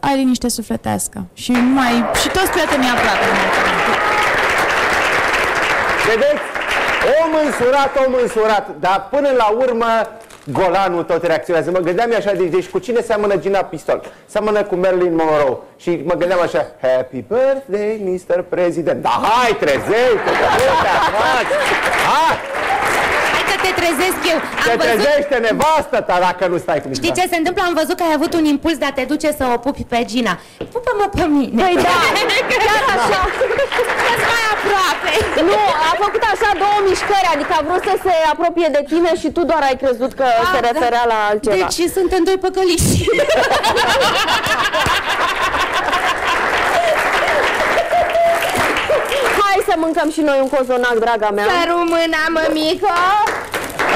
ai liniște sufletească. Și mai... și toți prietenii aproape. Vedeți? Om însurat, om însurat, dar până la urmă Golanul tot reacționează. Mă gândeam eu așa, de- deci cu cine seamănă Gina Pistol? Seamănă cu Marilyn Monroe. Și mă gândeam așa, Happy birthday, Mr. President. Da, hai, trezește, că nu te faci. Hai, Hai că te trezesc eu. te Am văzut, trezește nevastă ta dacă nu stai cu mine. știi ce se întâmplă? Am văzut că ai avut un impuls de a te duce să o pupi pe Gina. Pupă-mă pe mine. Păi da, <laughs> chiar așa. Că-s mai aproape. Nu, a făcut așa două mișcări, adică a vrut să se apropie de tine și tu doar ai crezut că se da. referea la altceva. Deci suntem doi păcăliși. <laughs> Hai să mâncăm și noi un cozonac, draga mea. Să rămână, mămică.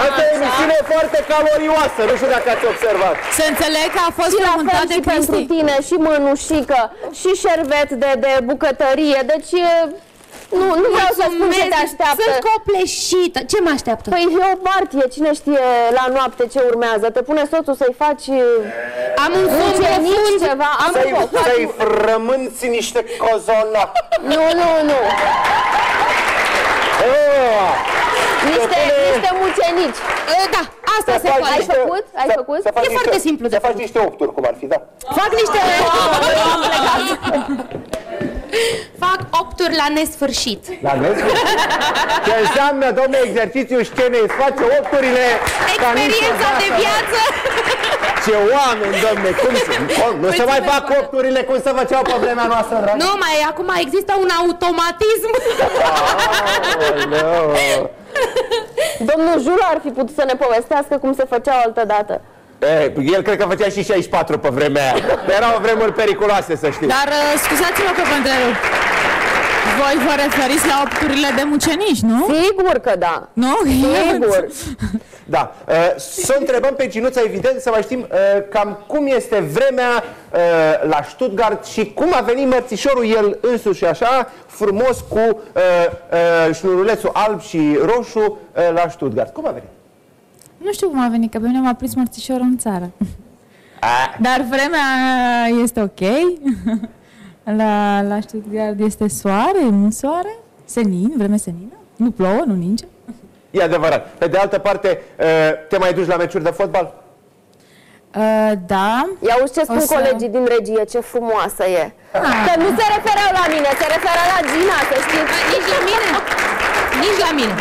Asta e o emisiune foarte calorioasă, nu știu dacă ați observat. Să înțeleg că a fost și la fel frământat de și pentru Cristi. tine, și mănușică, și șervet de, de bucătărie, deci e, nu, nu vreau să spun ce te așteaptă. Sunt copleșită. Ce mă așteaptă? Păi e o martie, cine știe la noapte ce urmează. Te pune soțul să-i faci Am un somn ucenici, profund. ceva. Am Să-i, un să-i frămânți niște cozonac. Nu, nu, nu. Oh! Niște, pune- niște mucenici. Da, asta Să se faci poate. Ai niște- făcut? Ai să- făcut? Să faci E niște, foarte simplu de Să faci niște opturi, cum ar fi, da. Fac niște... Fac opturi la nesfârșit. La nesfârșit. Ce înseamnă, domne, exercițiul scenei, îți face opturile ca Experiența de niciodată. viață. Ce oameni, domne, cum să... cum- Nu se mai fac opturile cum se făceau pe vremea noastră, dragă. Nu, mai acum există un automatism. Aoleu. <laughs> Domnul Julu ar fi putut să ne povestească cum se făceau altă dată. E, el cred că făcea și 64 pe vremea aia. Erau vremuri periculoase, să știți. Dar uh, scuzați-mă că vă întrerup. Voi vă referiți la opturile de mucenici, nu? Sigur că da. Nu? Sigur. <laughs> Da. Uh, să întrebăm pe Ginuța, evident, să mai știm uh, cam cum este vremea uh, la Stuttgart și cum a venit mărțișorul el însuși așa, frumos cu uh, uh, șnurulețul alb și roșu uh, la Stuttgart. Cum a venit? Nu știu cum a venit, că pe mine m-a prins mărțișorul în țară. A, Dar vremea este ok. <laughs> La, la Stuttgart este soare, e mult soare, senin, vreme senină. Nu plouă, nu ninge. E adevărat. Pe de altă parte, uh, te mai duci la meciuri de fotbal? Uh, da. Ia uzi ce spun O să- colegii din regie, ce frumoasă e. Că nu se refereau la mine, se referă la Gina, să știți. Nici la mine. Nici la mine.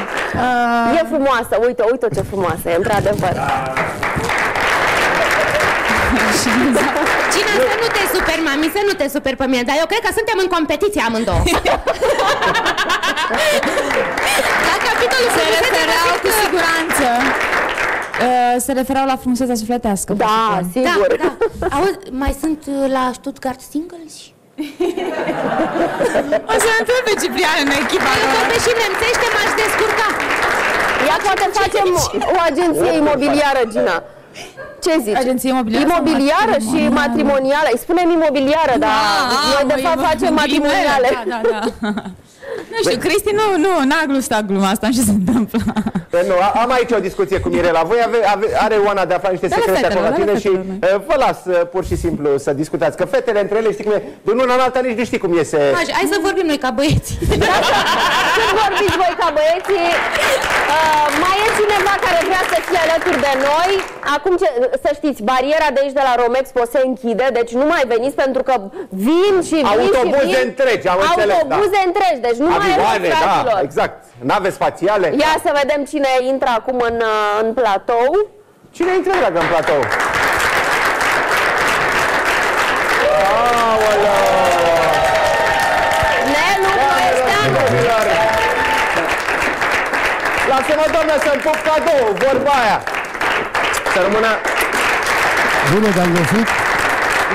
E frumoasă, uite, uite ce frumoasă e, într-adevăr. <laughs> Cine să nu te super, mami, să nu te super pe mine, dar eu cred că suntem în competiție amândouă. <laughs> la capitolul Se frumusețe refereau vă zic cu că- <laughs> siguranță. Uh, se referau la frumusețea sufletească. Da, presupun. sigur. Da, da. Auzi, mai sunt uh, la Stuttgart singles? <laughs> O să întreb pe Ciprian în echipa Dacă lor. vorbești și nemțește, m-aș descurca. Ia poate facem o agenție imobiliară, Gina. Ce zici? Agenție imobiliară sau Imobiliară și matrimonială? matrimonială. Îi spunem imobiliară, dar noi de mă, fapt e facem ghilimele, matrimoniale. Da, da, da. Nu știu, Cristi nu, nu, n-a glustat gluma asta, ce se întâmplă. Păi Nu, a- am aici o discuție cu Mirela. Voi ave, ave, are Oana de aflat niște Da, la secrete fetele, acolo la da, la tine și fetele, uh, vă las uh, pur și simplu să discutați. Că fetele între ele știi cum e, de una în alta nici nu știi cum iese. Hai, hai să vorbim noi ca băieți. <laughs> Când vorbiți voi ca băieții, uh, mai e cineva care vrea să fie alături de noi. Acum, ce, să știți, bariera de aici de la Romexpo se închide, deci nu mai veniți pentru că vin și vin Autobuze și vin. întregi, am înțeles, da. Autobuze întregi, deci nu mai e Avioane, da, fraților. exact. Nave spațiale. Ia să vedem cine intră acum în, uh, în platou. Cine intră, dragă, în platou? Aoleu! Nelu Ploieșteanu. Lasă-mă, doamne, să-mi pup cadou, vorba aia. Să rămână... Bine te-am găsit!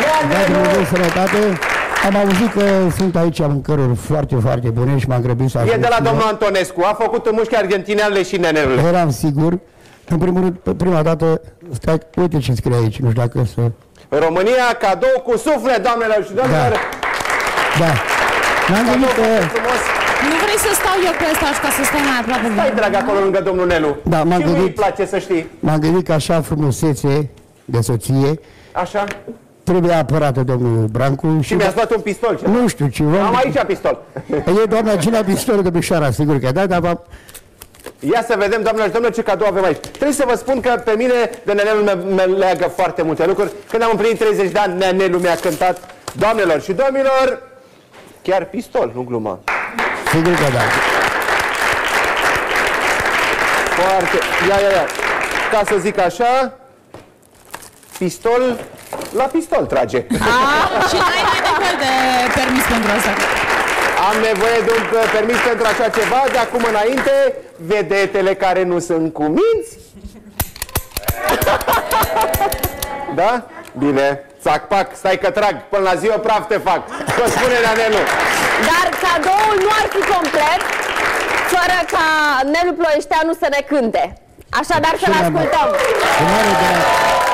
Ia, Da Nelu! Dumnezeu sănătate! Am auzit că sunt aici mâncăruri foarte, foarte bune și m-am grăbit să E ajung de la și eu. domnul Antonescu. A făcut mușchi argentinele și nenelule. Eram sigur. În primul rând, pe prima dată, stai, uite ce scrie aici, nu știu dacă să... România, cadou cu suflet, doamnelor și domnilor. Da. M-am gândit că... Nu vrei să stau eu pe ăsta ca să stai mai aproape de Stai, drag, acolo lângă domnul Nelu. Da, m-am și lui îi gândit- place să știi. M-am gândit că așa frumusețe de soție Așa? Trebuie apărată domnul Brancu și... Și mi-ați luat un pistol. ce? Nu știu, ceva... Am aici pistol. <laughs> E doamna Gina Pistol de Bișoara, sigur că da, dar v-am... Ia să vedem, doamnelor și domnilor, ce cadou avem aici. Trebuie să vă spun că pe mine de Nenelu mă, mă leagă foarte multe lucruri. Când am împlinit 30 de ani, Nenelu mi-a cântat. Doamnelor și domnilor, chiar pistol, nu gluma. Sigur că da. Foarte... Ia, ia, ia. Ca să zic așa, pistol la pistol trage. Și n-ai mai nevoie de permis pentru asta. Am nevoie de un uh, permis pentru așa ceva, de acum înainte, vedetele care nu sunt cu minți. <laughs> Da? Bine. Țac, pac, stai că trag, până la zi o praf te fac. Că spune Nelu. Dar cadoul nu ar fi complet fără ca Nelu Ploieșteanu să ne cânte. Așadar să-l ascultăm. Vreau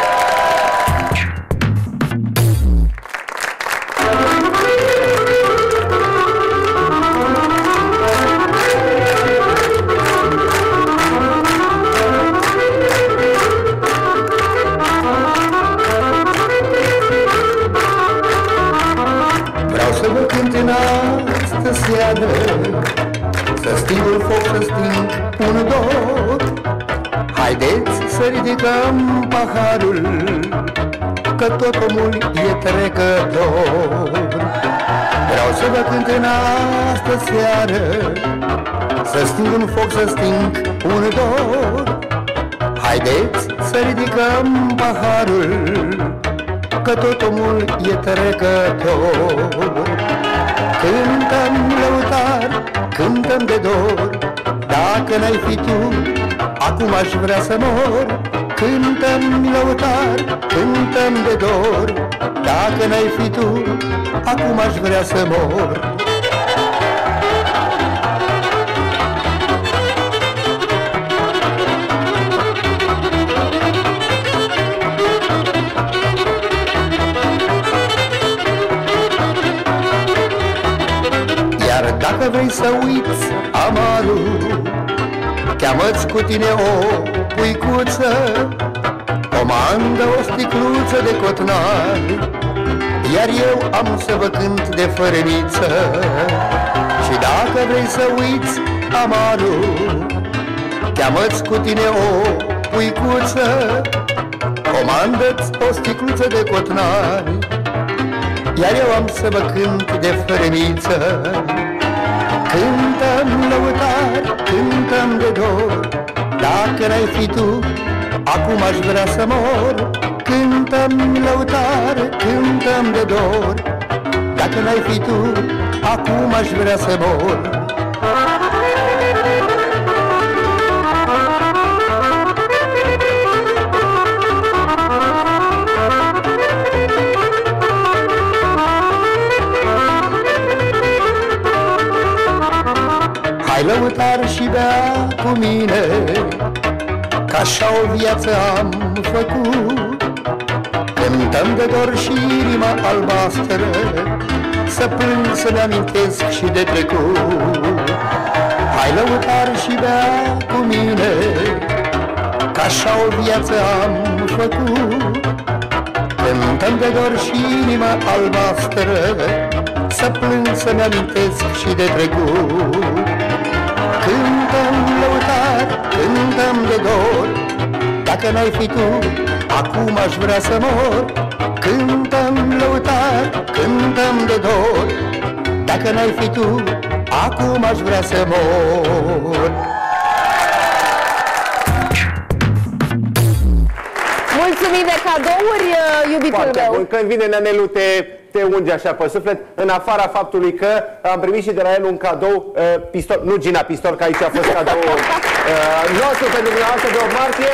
astă seară Să sting un foc, să sting un dor. Haideți să ridicăm paharul Că tot omul e trecător. Vreau să vă cânt în astă seară Să sting un foc, să sting un dor. Haideți să ridicăm paharul Că tot omul e trecător. Cântăm lăutar, cântăm de dor. Dacă n-ai fi tu, acum aș vrea să mor. Cântăm lăutar, cântăm de dor. Dacă n-ai fi tu, acum aș vrea să mor vrei să uiți amarul? Cheamă-ți cu tine o puicuță Comandă o sticluță de cotnar. Iar eu am să vă cânt de fărăniță Și dacă vrei să uiți amarul Cheamă-ți cu tine o puicuță Comandă-ți o sticluță de cotnar. Iar eu am să vă cânt de fărăniță Cântăm lăutar, cântăm de dor. Dacă n-ai fi tu, acum aș vrea să mor. Cântăm lăutar, cântăm de dor. Dacă n-ai fi tu, acum aș vrea să mor lăutar și bea cu mine. Că așa o viață am făcut. Cântăm de dor și inima albastră Să plâng, să-mi amintesc și de trecut. Hai lăutar și bea cu mine Că așa o viață am făcut. Cântăm de dor și inima albastră Să plâng, să-mi amintesc și de trecut Cântăm lăutar, cântăm de dor Dacă n-ai fi tu, acum aș vrea să mor Cântăm lăutar, cântăm de dor Dacă n-ai fi tu, acum aș vrea să mor Mulțumim de cadouri, uh, iubitul Foarte meu. bun. Când vine Nenelu, te, te unge așa pe suflet, în afara faptului că am primit și de la el un cadou, uh, pistol, nu Gina Pistol, că aici a fost cadou uh, nostru pentru dumneavoastră de 8 martie,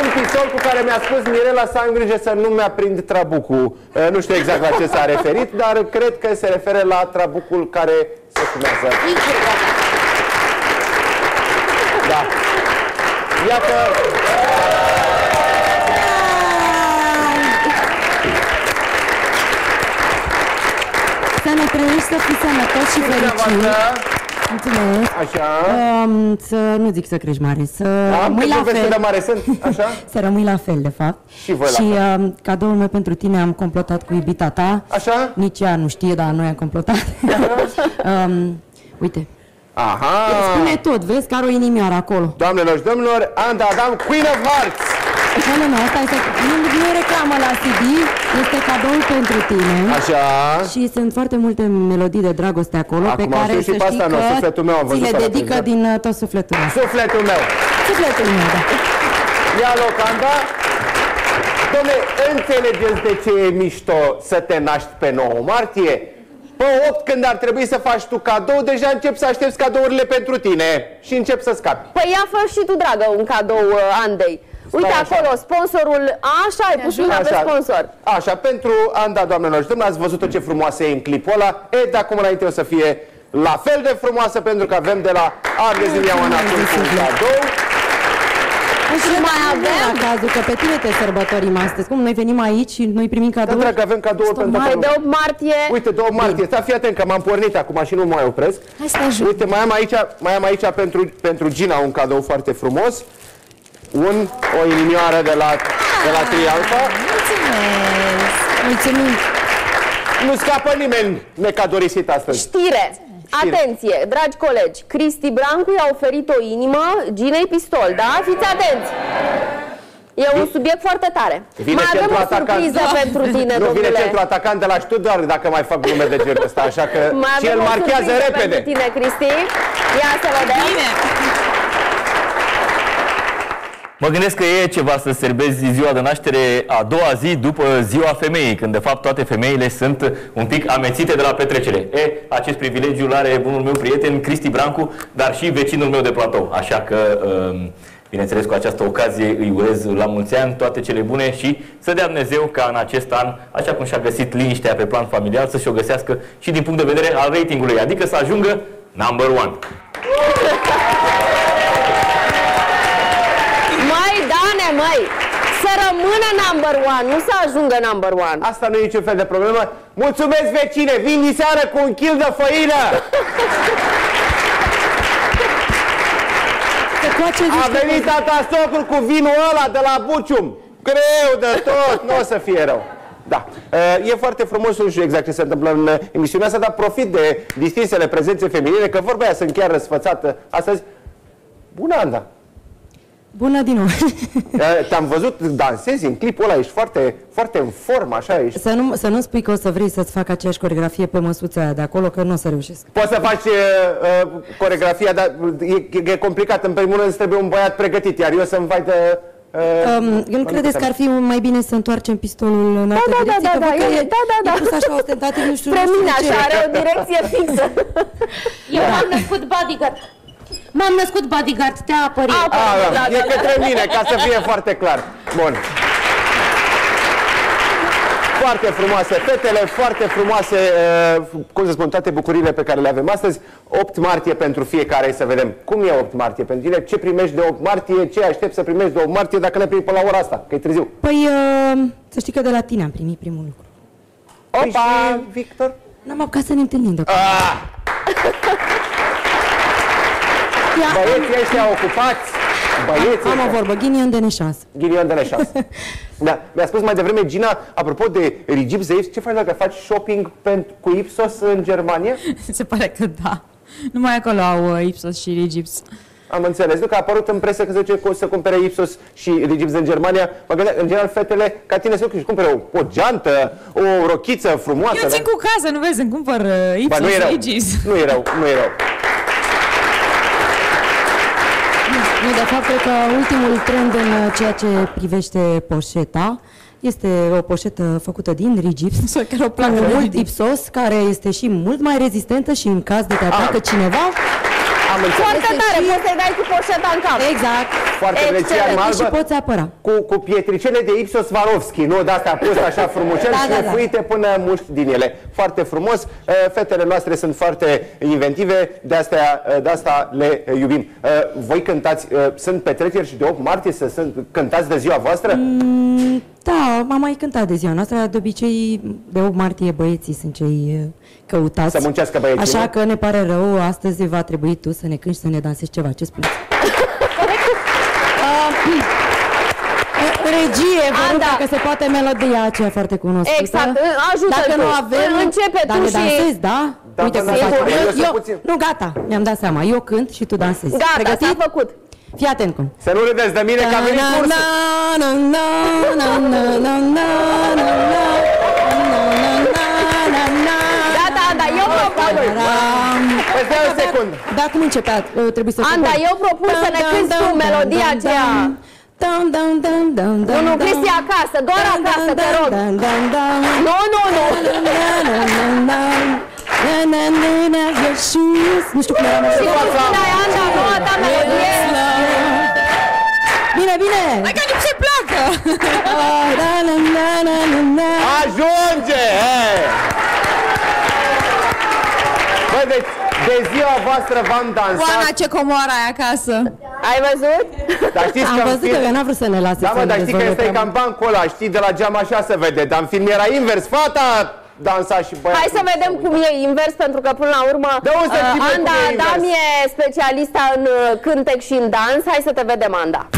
Un pistol cu care mi-a spus Mirela să am grijă să nu mi-aprind trabucul. Uh, Nu știu exact la ce s-a referit, dar cred că se referă la trabucul care se fumează. Da. Iată, ne trăiești, să fii sănătos și fericit. Mulțumesc. Așa. Um, să nu zic să crești mare, să Am rămâi la veste fel. de mare sunt, așa? <laughs> să rămâi la fel, de fapt. Și voi la și fel. um, cadoul meu pentru tine am complotat cu iubita ta. Așa? Nici ea nu știe, dar noi am complotat. <laughs> um, uite. Aha. Spune tot, vezi că are o inimioară acolo. Doamnelor și domnilor, Anda Adam, Queen of Hearts! Nu, nu, nu, asta este, nu, nu e reclamă la CD, este cadoul pentru tine. Așa. Și sunt foarte multe melodii de dragoste acolo, Acum pe am care știut și să pe știi asta, nu, că sufletul meu am ți văzut le pe la dedică televizor. din uh, tot sufletul meu. Sufletul meu! Sufletul meu, da. Ia loc, Anda! Dom'le, înțelegeți de ce e mișto să te naști pe 9 martie? Pe 8, când ar trebui să faci tu cadou, deja încep să aștepți cadourile pentru tine și încep să scapi. Păi ia fă și tu, dragă, un cadou uh, Andei. Uite Stai așa. acolo, sponsorul, așa, ai pus mâna pe sponsor. Așa, pentru Anda, doamnelor și domnilor, ați văzut ce frumoasă e în clipul ăla. E, de acum înainte o să fie la fel de frumoasă, pentru că avem de la Arde Ziliaua acum un cadou. Și mai avem la cazul că pe tine te sărbătorim astăzi. Cum noi venim aici și noi primim Da, cadouri? dragă, avem cadouri pentru Mai toată de lumea. 8 martie. Uite, 2 martie, stai, fii atent că m-am pornit acum și nu mă mai opresc. Hai să te ajut. Uite, mai am aici, mai am aici pentru, pentru Gina un cadou foarte frumos. Un, o inimioară de la, de la Trialfa. Mulțumesc! Mulțumim! Nu scapă nimeni necadorisit astăzi. Știre. Atenție, dragi colegi, Cristi Brancu i-a oferit o inimă Ginei Pistol, da? Fiți atenți! E un subiect foarte tare. Vine mai avem centru o atacant. surpriză pentru tine, Nu, vine domnule. centru atacant de la Stuttgart dacă mai fac glume de genul ăsta, așa că Mai și avem el o marchează surpriză repede. pentru tine, Cristi. Ia să vedem. Bine. Mă gândesc că e ceva să sărbezi ziua de naștere a doua zi după ziua femeii, când de fapt toate femeile sunt un pic amețite de la petrecere. E, acest privilegiu îl are bunul meu prieten Cristi Brancu, dar și vecinul meu de platou. Așa că, um, bineînțeles, cu această ocazie îi urez la mulți ani toate cele bune și să dea Dumnezeu ca în acest an, așa cum și-a găsit liniștea pe plan familial, să și-o găsească și din punct de vedere al ratingului, adică să ajungă number one. Măi! Să rămână number one, nu să ajungă number one. Asta nu e niciun fel de problemă. Mulțumesc, vecine! Vin diseară cu un kil de făină! A venit tata socul cu vinul ăla de la Bucium. Greu de tot, nu o să fie rău. Da. E foarte frumos, nu știu exact ce se întâmplă în emisiunea asta, dar profit de distinsele prezențe feminine, că vorba aia sunt chiar răsfățată astăzi. Bună, Anda! Bună din nou! <laughs> Te-am văzut dansezi în clipul ăla, ești foarte, foarte în formă, așa ești. Să nu, să nu spui că o să vrei să-ți fac aceeași coregrafie pe măsuța aia de acolo, că nu o să reușesc. Poți să faci uh, uh, coregrafia, dar e, e complicat. În primul rând îți trebuie un băiat pregătit, iar eu să-mi vai de... Uh, Um, nu credeți că ar fi mai bine să întoarcem pistolul în altă da, direcție? da, Că da, văd că e- e, da, da, da. E pus așa ostentativ, nu știu, Spre nu știu mine, de ce. așa, are o direcție fixă. <laughs> Eu m-am născut bodyguard. M-am născut bodyguard, te apăr eu. A, da, e către mine, ca să fie foarte clar. Bun. Foarte frumoase fetele, foarte frumoase, uh, cum să spun, toate bucuriile pe care le avem astăzi. 8 martie pentru fiecare, să vedem cum e 8 martie pentru tine, ce primești de 8 martie, ce aștept să primești de 8 martie dacă ne primi până la ora asta, că e târziu. Păi, uh, să știi că de la tine am primit primul lucru. Opa! Victor? N-am apucat să ne întâlnim de Băieții ăștia ocupați, băieții Am o ăștia. vorbă, ghinion de neșans. Ghinion de neșans. <laughs> Da, mi-a spus mai devreme Gina, apropo de Rigip Zeif, ce faci dacă faci shopping pentru, cu Ipsos în Germania? <laughs> Se pare că da. Numai acolo au uh, Ipsos și Regips. Am înțeles, nu că a apărut în presă că se zice că o să cumpere Ipsos și Regips în Germania. Mă gândeam, în general, fetele, ca tine, se duc și cumpere o, o geantă, o rochiță frumoasă. Eu țin da? cu casă, nu vezi, îmi cumpăr uh, Ipsos Ba, nu e și rău, Regis. nu e rău, nu e rău. Nu, de fapt, cred că ultimul trend în uh, ceea ce privește poșeta este o poșetă făcută din rigips, cu mult ipsos, care este și mult mai rezistentă și în caz de te atacă cineva, Am înțeles. Foarte Este tare, și- poți să-i dai cu poșeta în cap. Exact. Foarte Excelent. drăguț, iar Și albă, poți apăra. cu, cu pietricele de Ipsos Swarovski, nu? De astea pus așa frumușel Da, și da, da. fuite până muști din ele. Foarte frumos. Uh, Fetele noastre sunt foarte inventive, de, astea, uh, de asta le uh, iubim. Uh, Voi cântați, uh, sunt petreceri și de 8 martie să sunt, cântați de ziua voastră? Mm, Da, am mai cântat de ziua noastră, dar de obicei de 8 martie băieții sunt cei uh, căutați. Să muncească băieții, Așa nu? că ne pare rău, astăzi va trebui tu să ne cânti și să ne dansezi ceva. Ce spui? Regie, vă rog, Anda. dacă se poate melodia aceea foarte cunoscută. Exact, ajută Dacă tu. nu avem, Începe dar tu ne și- dansezi, da? Da, Uite da, cum da, facem. sigur, eu Eu, sunt eu, puțin. nu, gata, mi-am dat seama. Eu cânt și tu dansezi. Gata, Pregătit? s-a făcut. Fii atent cum. Să nu râdeți de mine că a venit cursul. Gata, Anda, eu propun. Păi stai o secundă. Da, cum începea? Uh, Trebuie să Anda, compun. eu propun să ne Dum, cânti dum, tu dum, melodia dum, aceea. dum, dum, dum, dum, dum, Nu, nu, dum, Cristi, dum. acasă, doar Dum, acasă, dum, te dum, rog. dum, dum, dum. Nu, nu, nu. Na, na, na, na. Na, na, na, na, your shoes. Nu știu cum era Și melodia. tu spuneai, Anda, noua ta melodie. Bine, bine! Hai că nici ce placă! Ah, da, na, na, na, na, na. Ajunge! Hey! Băi, deci, de ziua voastră v-am dansat. Oana, ce comoară ai acasă! Ai văzut? Dar știți Am că în văzut film- că n-a vrut să ne lase Da, să mă, ne dar știi că rezolve este treaba. cam bancul ăla, știi, de la geam așa se vede, dar în film era invers, fata dansa și băiatul. Hai să vedem cum e invers, pentru că până la urmă De unde să știm uh, noi cum Anda e invers? Adam e specialista în uh, cântec și în dans. Hai să te vedem, Anda.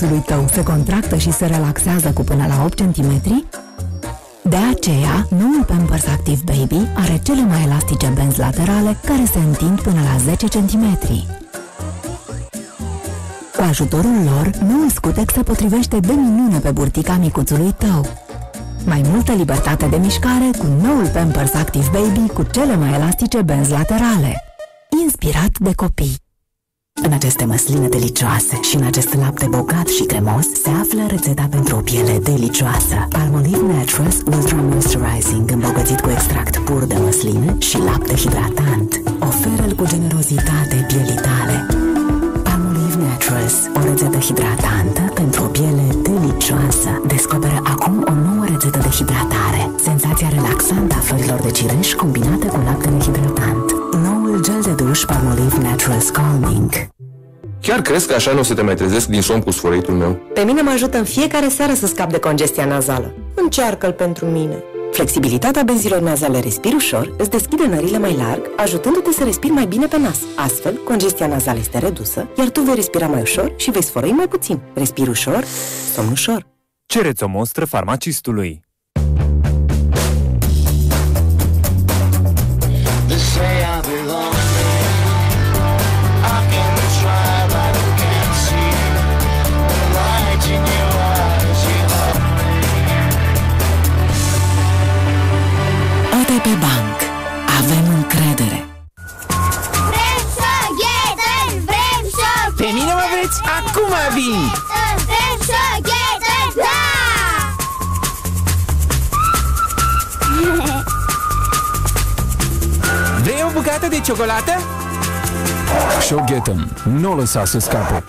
Burtica micuțului tău se contractă și se relaxează cu până la 8 cm? De aceea, noul Pampers Active Baby are cele mai elastice benzi laterale care se întind până la 10 cm. Cu ajutorul lor, noul scutec se potrivește de minune pe burtica micuțului tău. Mai multă libertate de mișcare cu noul Pampers Active Baby cu cele mai elastice benzi laterale. Inspirat de copii. În aceste măsline delicioase și în acest lapte bogat și cremos se află rețeta pentru o piele delicioasă. Palmolive Naturals Ultra Moisturizing îmbogățit cu extract pur de măsline și lapte hidratant. Oferă-l cu generozitate pielii tale. Palmolive Naturals, o rețetă hidratantă pentru o piele delicioasă. Descoperă acum o nouă rețetă de hidratare. Senzația relaxantă a florilor de cireș combinată cu laptele hidratant. Noul gel de duș Palmolive Naturals Calming. Chiar crezi că așa nu o să te mai trezesc din somn cu sfărăitul meu? Pe mine mă ajută în fiecare seară să scap de congestia nazală. Încearcă-l pentru mine. Flexibilitatea benzilor nazale Respir ușor îți deschide nările mai larg, ajutându-te să respiri mai bine pe nas. Astfel, congestia nazală este redusă, iar tu vei respira mai ușor și vei sfărăi mai puțin. Respir ușor, somn ușor. Cereți o monstră farmacistului. O bucată de ciocolată? Showgetem. Nu o lăsa să scape.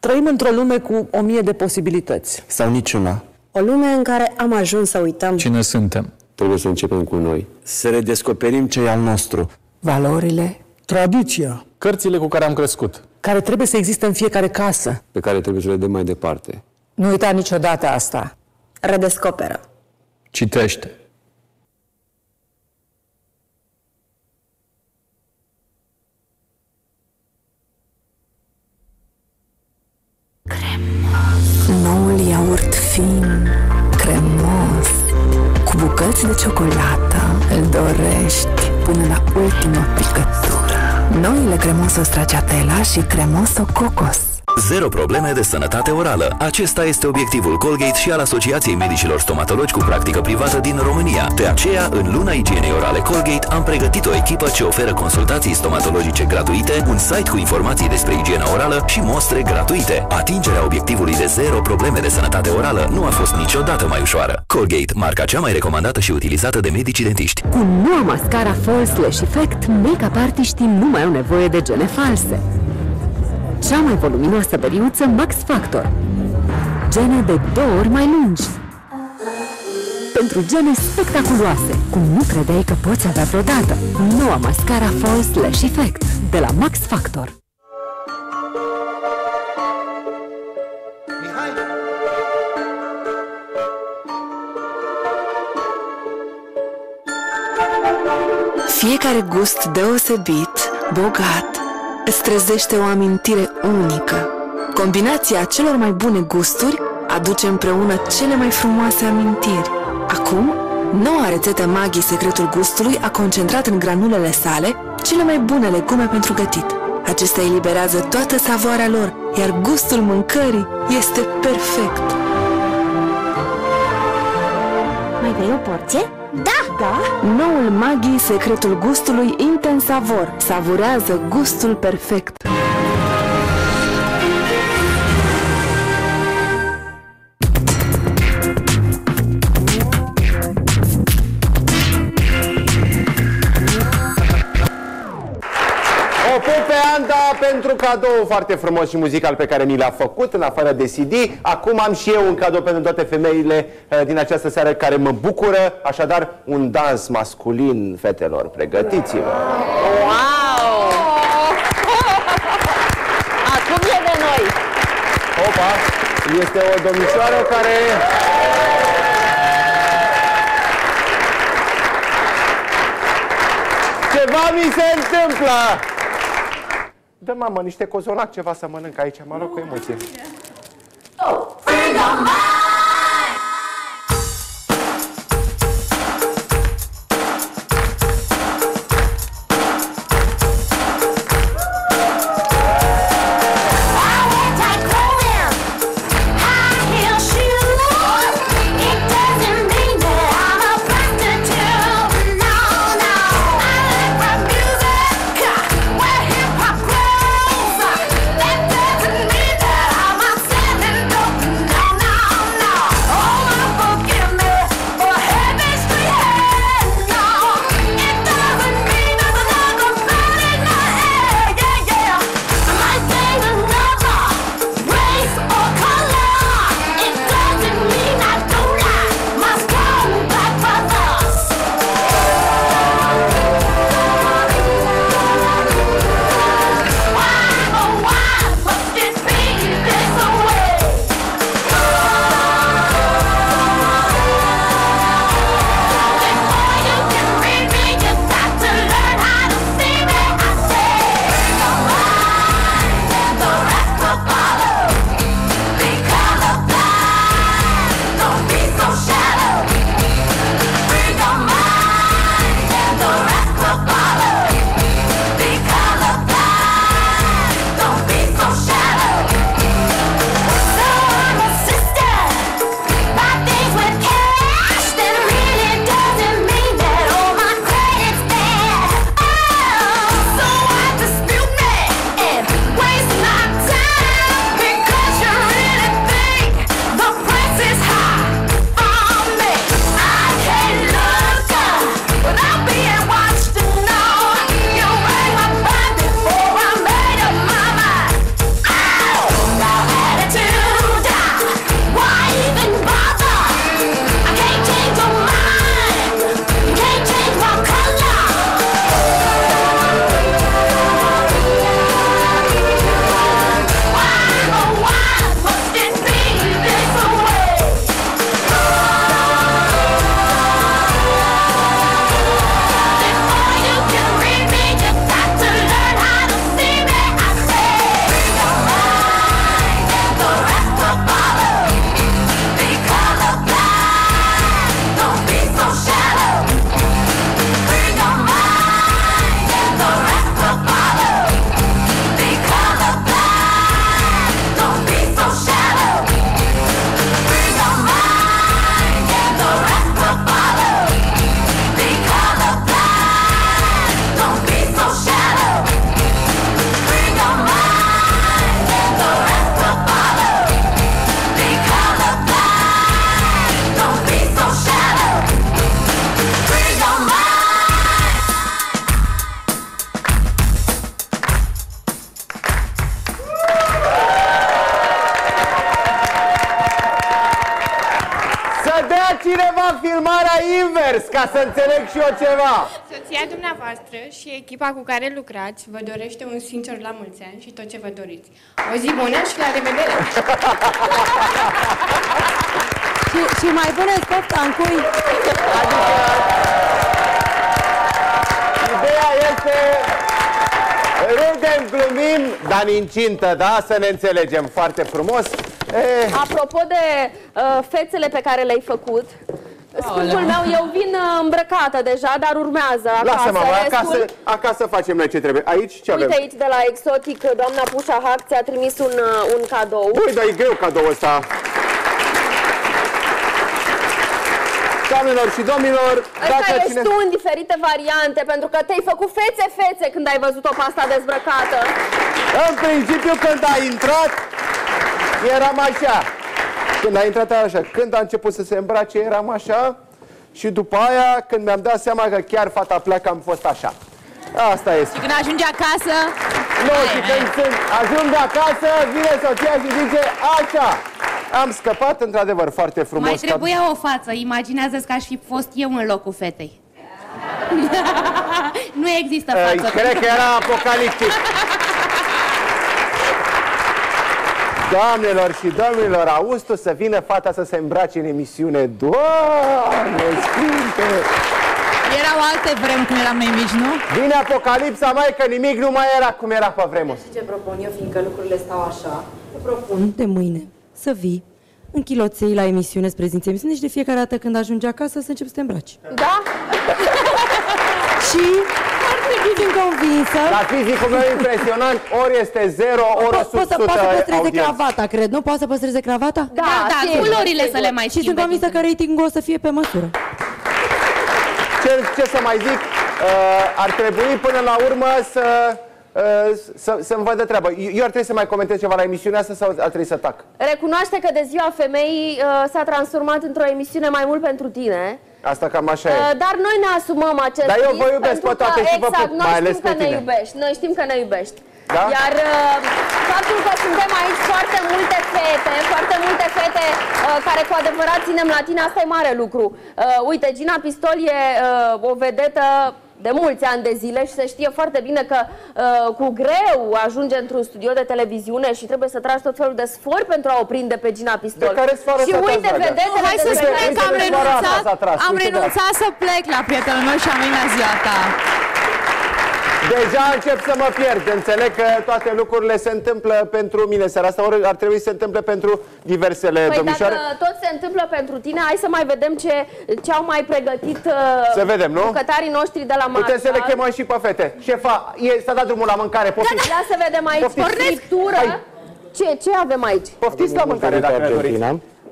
Trăim într-o lume cu o mie de posibilități. Sau niciuna. O lume în care am ajuns să uităm Cine suntem? Trebuie să începem cu noi. Să redescoperim ce e al nostru. Valorile Tradiția. Cărțile cu care am crescut. care trebuie să existe în fiecare casă. Pe care trebuie să le dăm mai departe. Nu uita niciodată asta. Redescoperă. Citește. Cu bucăți de ciocolată, îl dorești până la ultima picătură. Noile cremoso stracciatella și cremoso cocos. Zero probleme de sănătate orală. Acesta este obiectivul Colgate și al Asociației Medicilor Stomatologi cu practică privată din România. De aceea, în luna igienei orale Colgate, am pregătit o echipă ce oferă consultații stomatologice gratuite, un site cu informații despre igiena orală și mostre gratuite. Atingerea obiectivului de zero probleme de sănătate orală nu a fost niciodată mai ușoară. Colgate, marca cea mai recomandată și utilizată de medicii dentiști. Cu noua mascara False Lash Effect, make-up artiștii nu mai au nevoie de gene false. Cea mai voluminoasă beriuță Max Factor. Gene de două ori mai lungi. Pentru gene spectaculoase, cum nu credeai că poți avea vreodată. Noua mascara False Lash Effect de la Max Factor. Fiecare gust deosebit, bogat, îți trezește o amintire unică. Combinația celor mai bune gusturi aduce împreună cele mai frumoase amintiri. Acum, noua rețetă Maggi Secretul Gustului a concentrat în granulele sale cele mai bune legume pentru gătit. Acestea eliberează toată savoarea lor, iar gustul mâncării este perfect. Mai vrei o porție? Da! Da? Noul Maggi Secretul Gustului Intensavor savurează gustul perfect. Cadou foarte frumos și muzical pe care mi l-a făcut în afară de CD. Acum am și eu un cadou pentru toate femeile uh, din această seară care mă bucură. Așadar, un dans masculin, fetelor. Pregătiți-vă! Wow! <laughs> Acum e de noi! Opa! Este o domnișoară care... Ceva mi se întâmplă! Dă mamă niște cozonac, ceva să mănânc aici, mă rog cu emoție. Să și eu ceva. Soția dumneavoastră și echipa cu care lucrați vă dorește un sincer la mulți ani și tot ce vă doriți. O zi bună și la revedere! Și, și mai puneți pofta în cui? Ideea este Râdem, glumim, dar incintă, da? Să ne înțelegem foarte frumos. Eh, Apropo de uh, fețele pe care le-ai făcut, scumpul meu, eu vin uh, îmbrăcată deja, dar urmează acasă. lasă mama, restul. acasă, acasă facem noi ce trebuie. Aici ce avem? Uite aici de la Exotic, doamna Pușa Hac ți-a trimis un, uh, un cadou. Băi, dar e greu cadoul ăsta. Doamnelor și domnilor, Ăsta dacă ești cine... tu în diferite variante, pentru că te-ai făcut fețe-fețe când ai văzut-o pe asta dezbrăcată. În principiu, când a intrat, eram așa. Când a intrat era așa. Când a început să se îmbrace, eram așa. Și după aia, când mi-am dat seama că chiar fata pleacă, am fost așa. Asta este. Când ajunge acasă... Nu, și când sunt, ajung de acasă, vine soția și zice, așa. Am scăpat, într-adevăr, foarte frumos. Mai ca- trebuia o față. Imaginează-ți că aș fi fost eu în locul fetei. <laughs> <laughs> nu există Ei, față. Cred că era apocaliptic. <laughs> Doamnelor și domnilor, auzi tu să vină fata să se îmbrace în emisiune? Doamne Sfinte! Erau alte vremuri când eram mai mici, nu? Vine apocalipsa, mai că nimic nu mai era cum era pe vremuri. Știi ce propun eu, fiindcă lucrurile stau așa? Te propun de mâine să vii în chiloței la emisiune, să prezinți emisiune și de fiecare dată când ajungi acasă să începi să te îmbraci. Da? și ar trebui fiind convinsă... La fizicul meu impresionant, ori este 0, ori Po- Poți să, 100 poți să păstreze audiență. cravata, cred, nu? Poți să păstreze cravata? Da, da, sigur, culorile să sigur. le mai Și sunt schimbe convinsă că ratingul o să fie pe măsură. Ce, ce să mai zic? Uh, ar trebui până la urmă să, uh, să, să-mi vadă treaba. Eu, eu ar trebui să mai comentez ceva la emisiunea asta sau ar trebui să tac? Recunoaște că de ziua femeii uh, s-a transformat într-o emisiune mai mult pentru tine. Asta cam așa e. Uh, dar noi ne asumăm acest Dar eu vă risc iubesc pentru pe toate că, și vă exact, pup, noi mai ales știm că pe ne tine. iubești. Noi știm că ne iubești. Da? Iar uh, faptul că suntem aici foarte multe fete, foarte multe fete uh, care cu adevărat ținem la tine, asta e mare lucru. Uh, uite, Gina Pistol e uh, o vedetă de mulți ani de zile și se știe foarte bine că uh, cu greu ajunge într-un studio de televiziune și trebuie să tragi tot felul de sfori pentru a o prinde pe Gina Pistol. De care sfoară și s-a tras, uite, dragă? vedetele Hai să de spunem uite, că am uite, renunțat, Sara s-a tras, am uite, renunțat să plec la prietenul meu și am venit la ziua ta. Deja încep să mă pierd. Înțeleg că toate lucrurile se întâmplă pentru mine seara asta, ori ar trebui să se întâmple pentru diversele Păi domnișoare. dacă tot se întâmplă pentru tine, hai să mai vedem ce, ce au mai pregătit uh, Să vedem, nu? bucătarii noștri de la Marshall. Putem să le chemăm și pe fete. Șefa, e, s-a dat drumul la mâncare, Da, poftiți. da, să vedem aici. Poftiți. Friptură. Hai. Ce, ce avem aici? Poftiți la mâncare dacă doriți.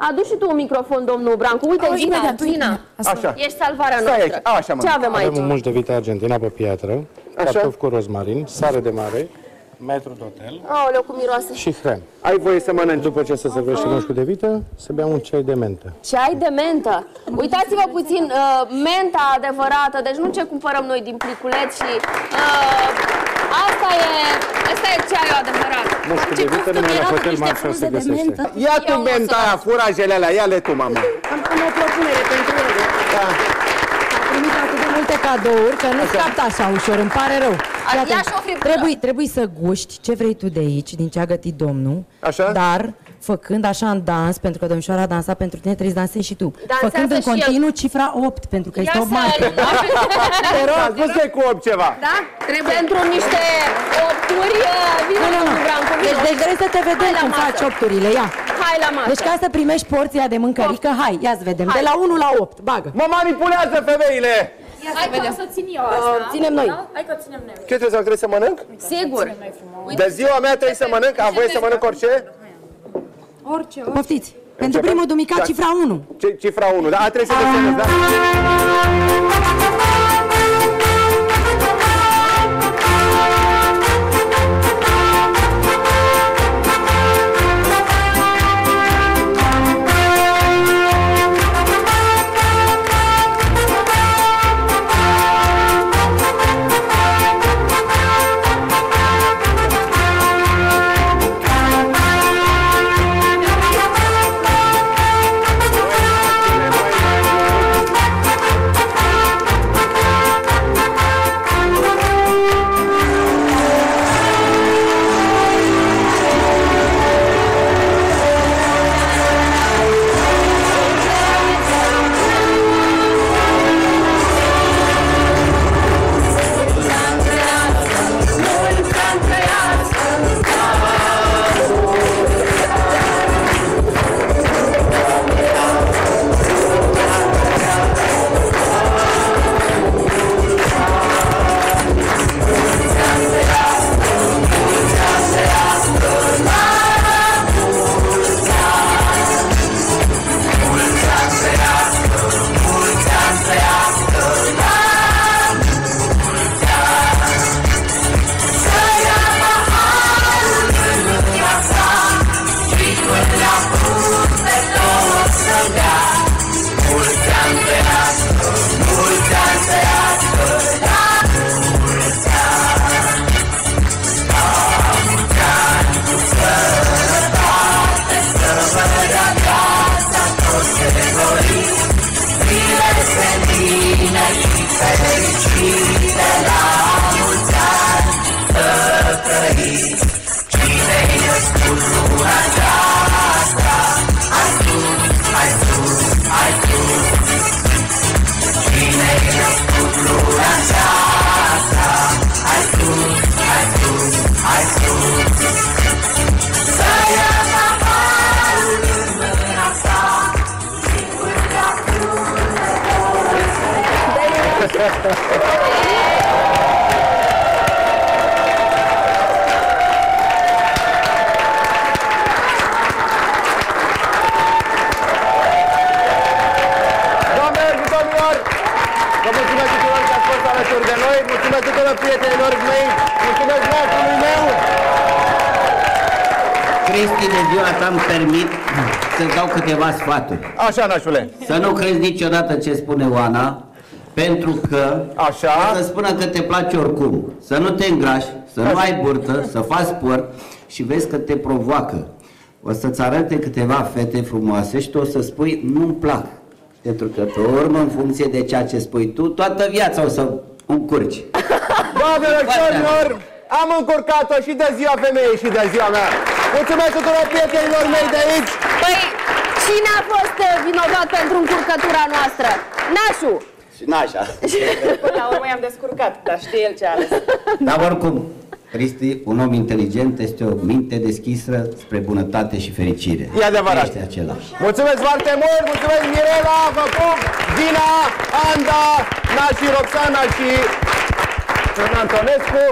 Adu și tu un microfon, domnul Brancu. Uite, Au, Gina, imediat, uite, Gina. Așa. Ești salvarea Stai noastră. aici. Așa, mă. Ce avem aici? Avem un muș de vită argentina pe piatră, cartofi cu rozmarin, sare de mare, metru de hotel Aoleu, cum miroase. și hrem. Ai voie să mănânci după ce se servește mușul de vită, să bea un ceai de mentă. Ceai de mentă. Uitați-vă puțin, uh, menta adevărată, deci nu ce cumpărăm noi din pliculeț și... Uh, asta e, asta e ceaiul adevărat. Mușul de vită numai la hotel Marshall se găsește. Ia tu menta aia, furajele alea, ia-le tu, mama. Am, am o propunere pentru ele. Da. Am primit atât de multe cadouri că nu scaptă așa ușor, îmi pare rău. A, Iată, ia și o friptură. trebuie, trebuie să guști ce vrei tu de aici, din ce a gătit domnul. Așa? Dar făcând așa în dans, pentru că domnișoara a dansat pentru tine, trebuie să dansezi și tu. Dansează făcând în și el. continuu cifra 8, pentru că Ia este o să marcă. arăt. Da? Te rog. Ați spus că e cu 8 ceva. Da? Trebuie pentru niște opturi, uh, vină Nu, nu, nu. domnul Brancu, vină. Deci, deci vrei să te vedem Hai la cum masă. faci opturile, ia. Hai la masă. Deci ca să primești porția de mâncărică, hai, ia să vedem. De la 1 la 8, bagă. Mă manipulează femeile! Hai că o să țin eu asta. ținem noi. Hai că o ținem noi. Ce trebuie să trebuie să mănânc? Sigur. De ziua mea trebuie să mănânc, am voie să mănânc orice? Orice, Poftiți. Pentru Începem? primul dumicat, Da. cifra 1. Ce, cifra 1, da? A, trebuie să desenez, da? Așa, nașule. Să nu crezi niciodată ce spune Oana, pentru că Așa. o să spună că te place oricum. Să nu te îngrași, să nu ai burtă, să faci sport și vezi că te provoacă. O să-ți arate câteva fete frumoase și tu o să spui nu-mi plac. Pentru că pe urmă, în funcție de ceea ce spui tu, toată viața o să încurci. Doamnelor și domnilor, am încurcat-o și de ziua femeii și de ziua mea. Mulțumesc tuturor prietenilor mei de aici. Păi, cine a fost uh, vinovat pentru încurcătura noastră? Nașu! Și n-așa. Până <laughs> la urmă i-am descurcat, dar știe el ce a ales. Dar oricum, Cristi, un om inteligent este o minte deschisă spre bunătate și fericire. E adevărat. Este acela. Mulțumesc foarte mult, mulțumesc Mirela, vă pup, Dina, Anda, Nași Roxana și Fernand Antonescu.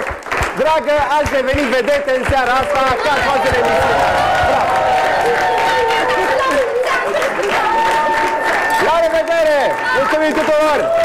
Dragă, ați devenit vedete în seara asta, ca toate emisiunea. Bravo! Eu também estou a hora.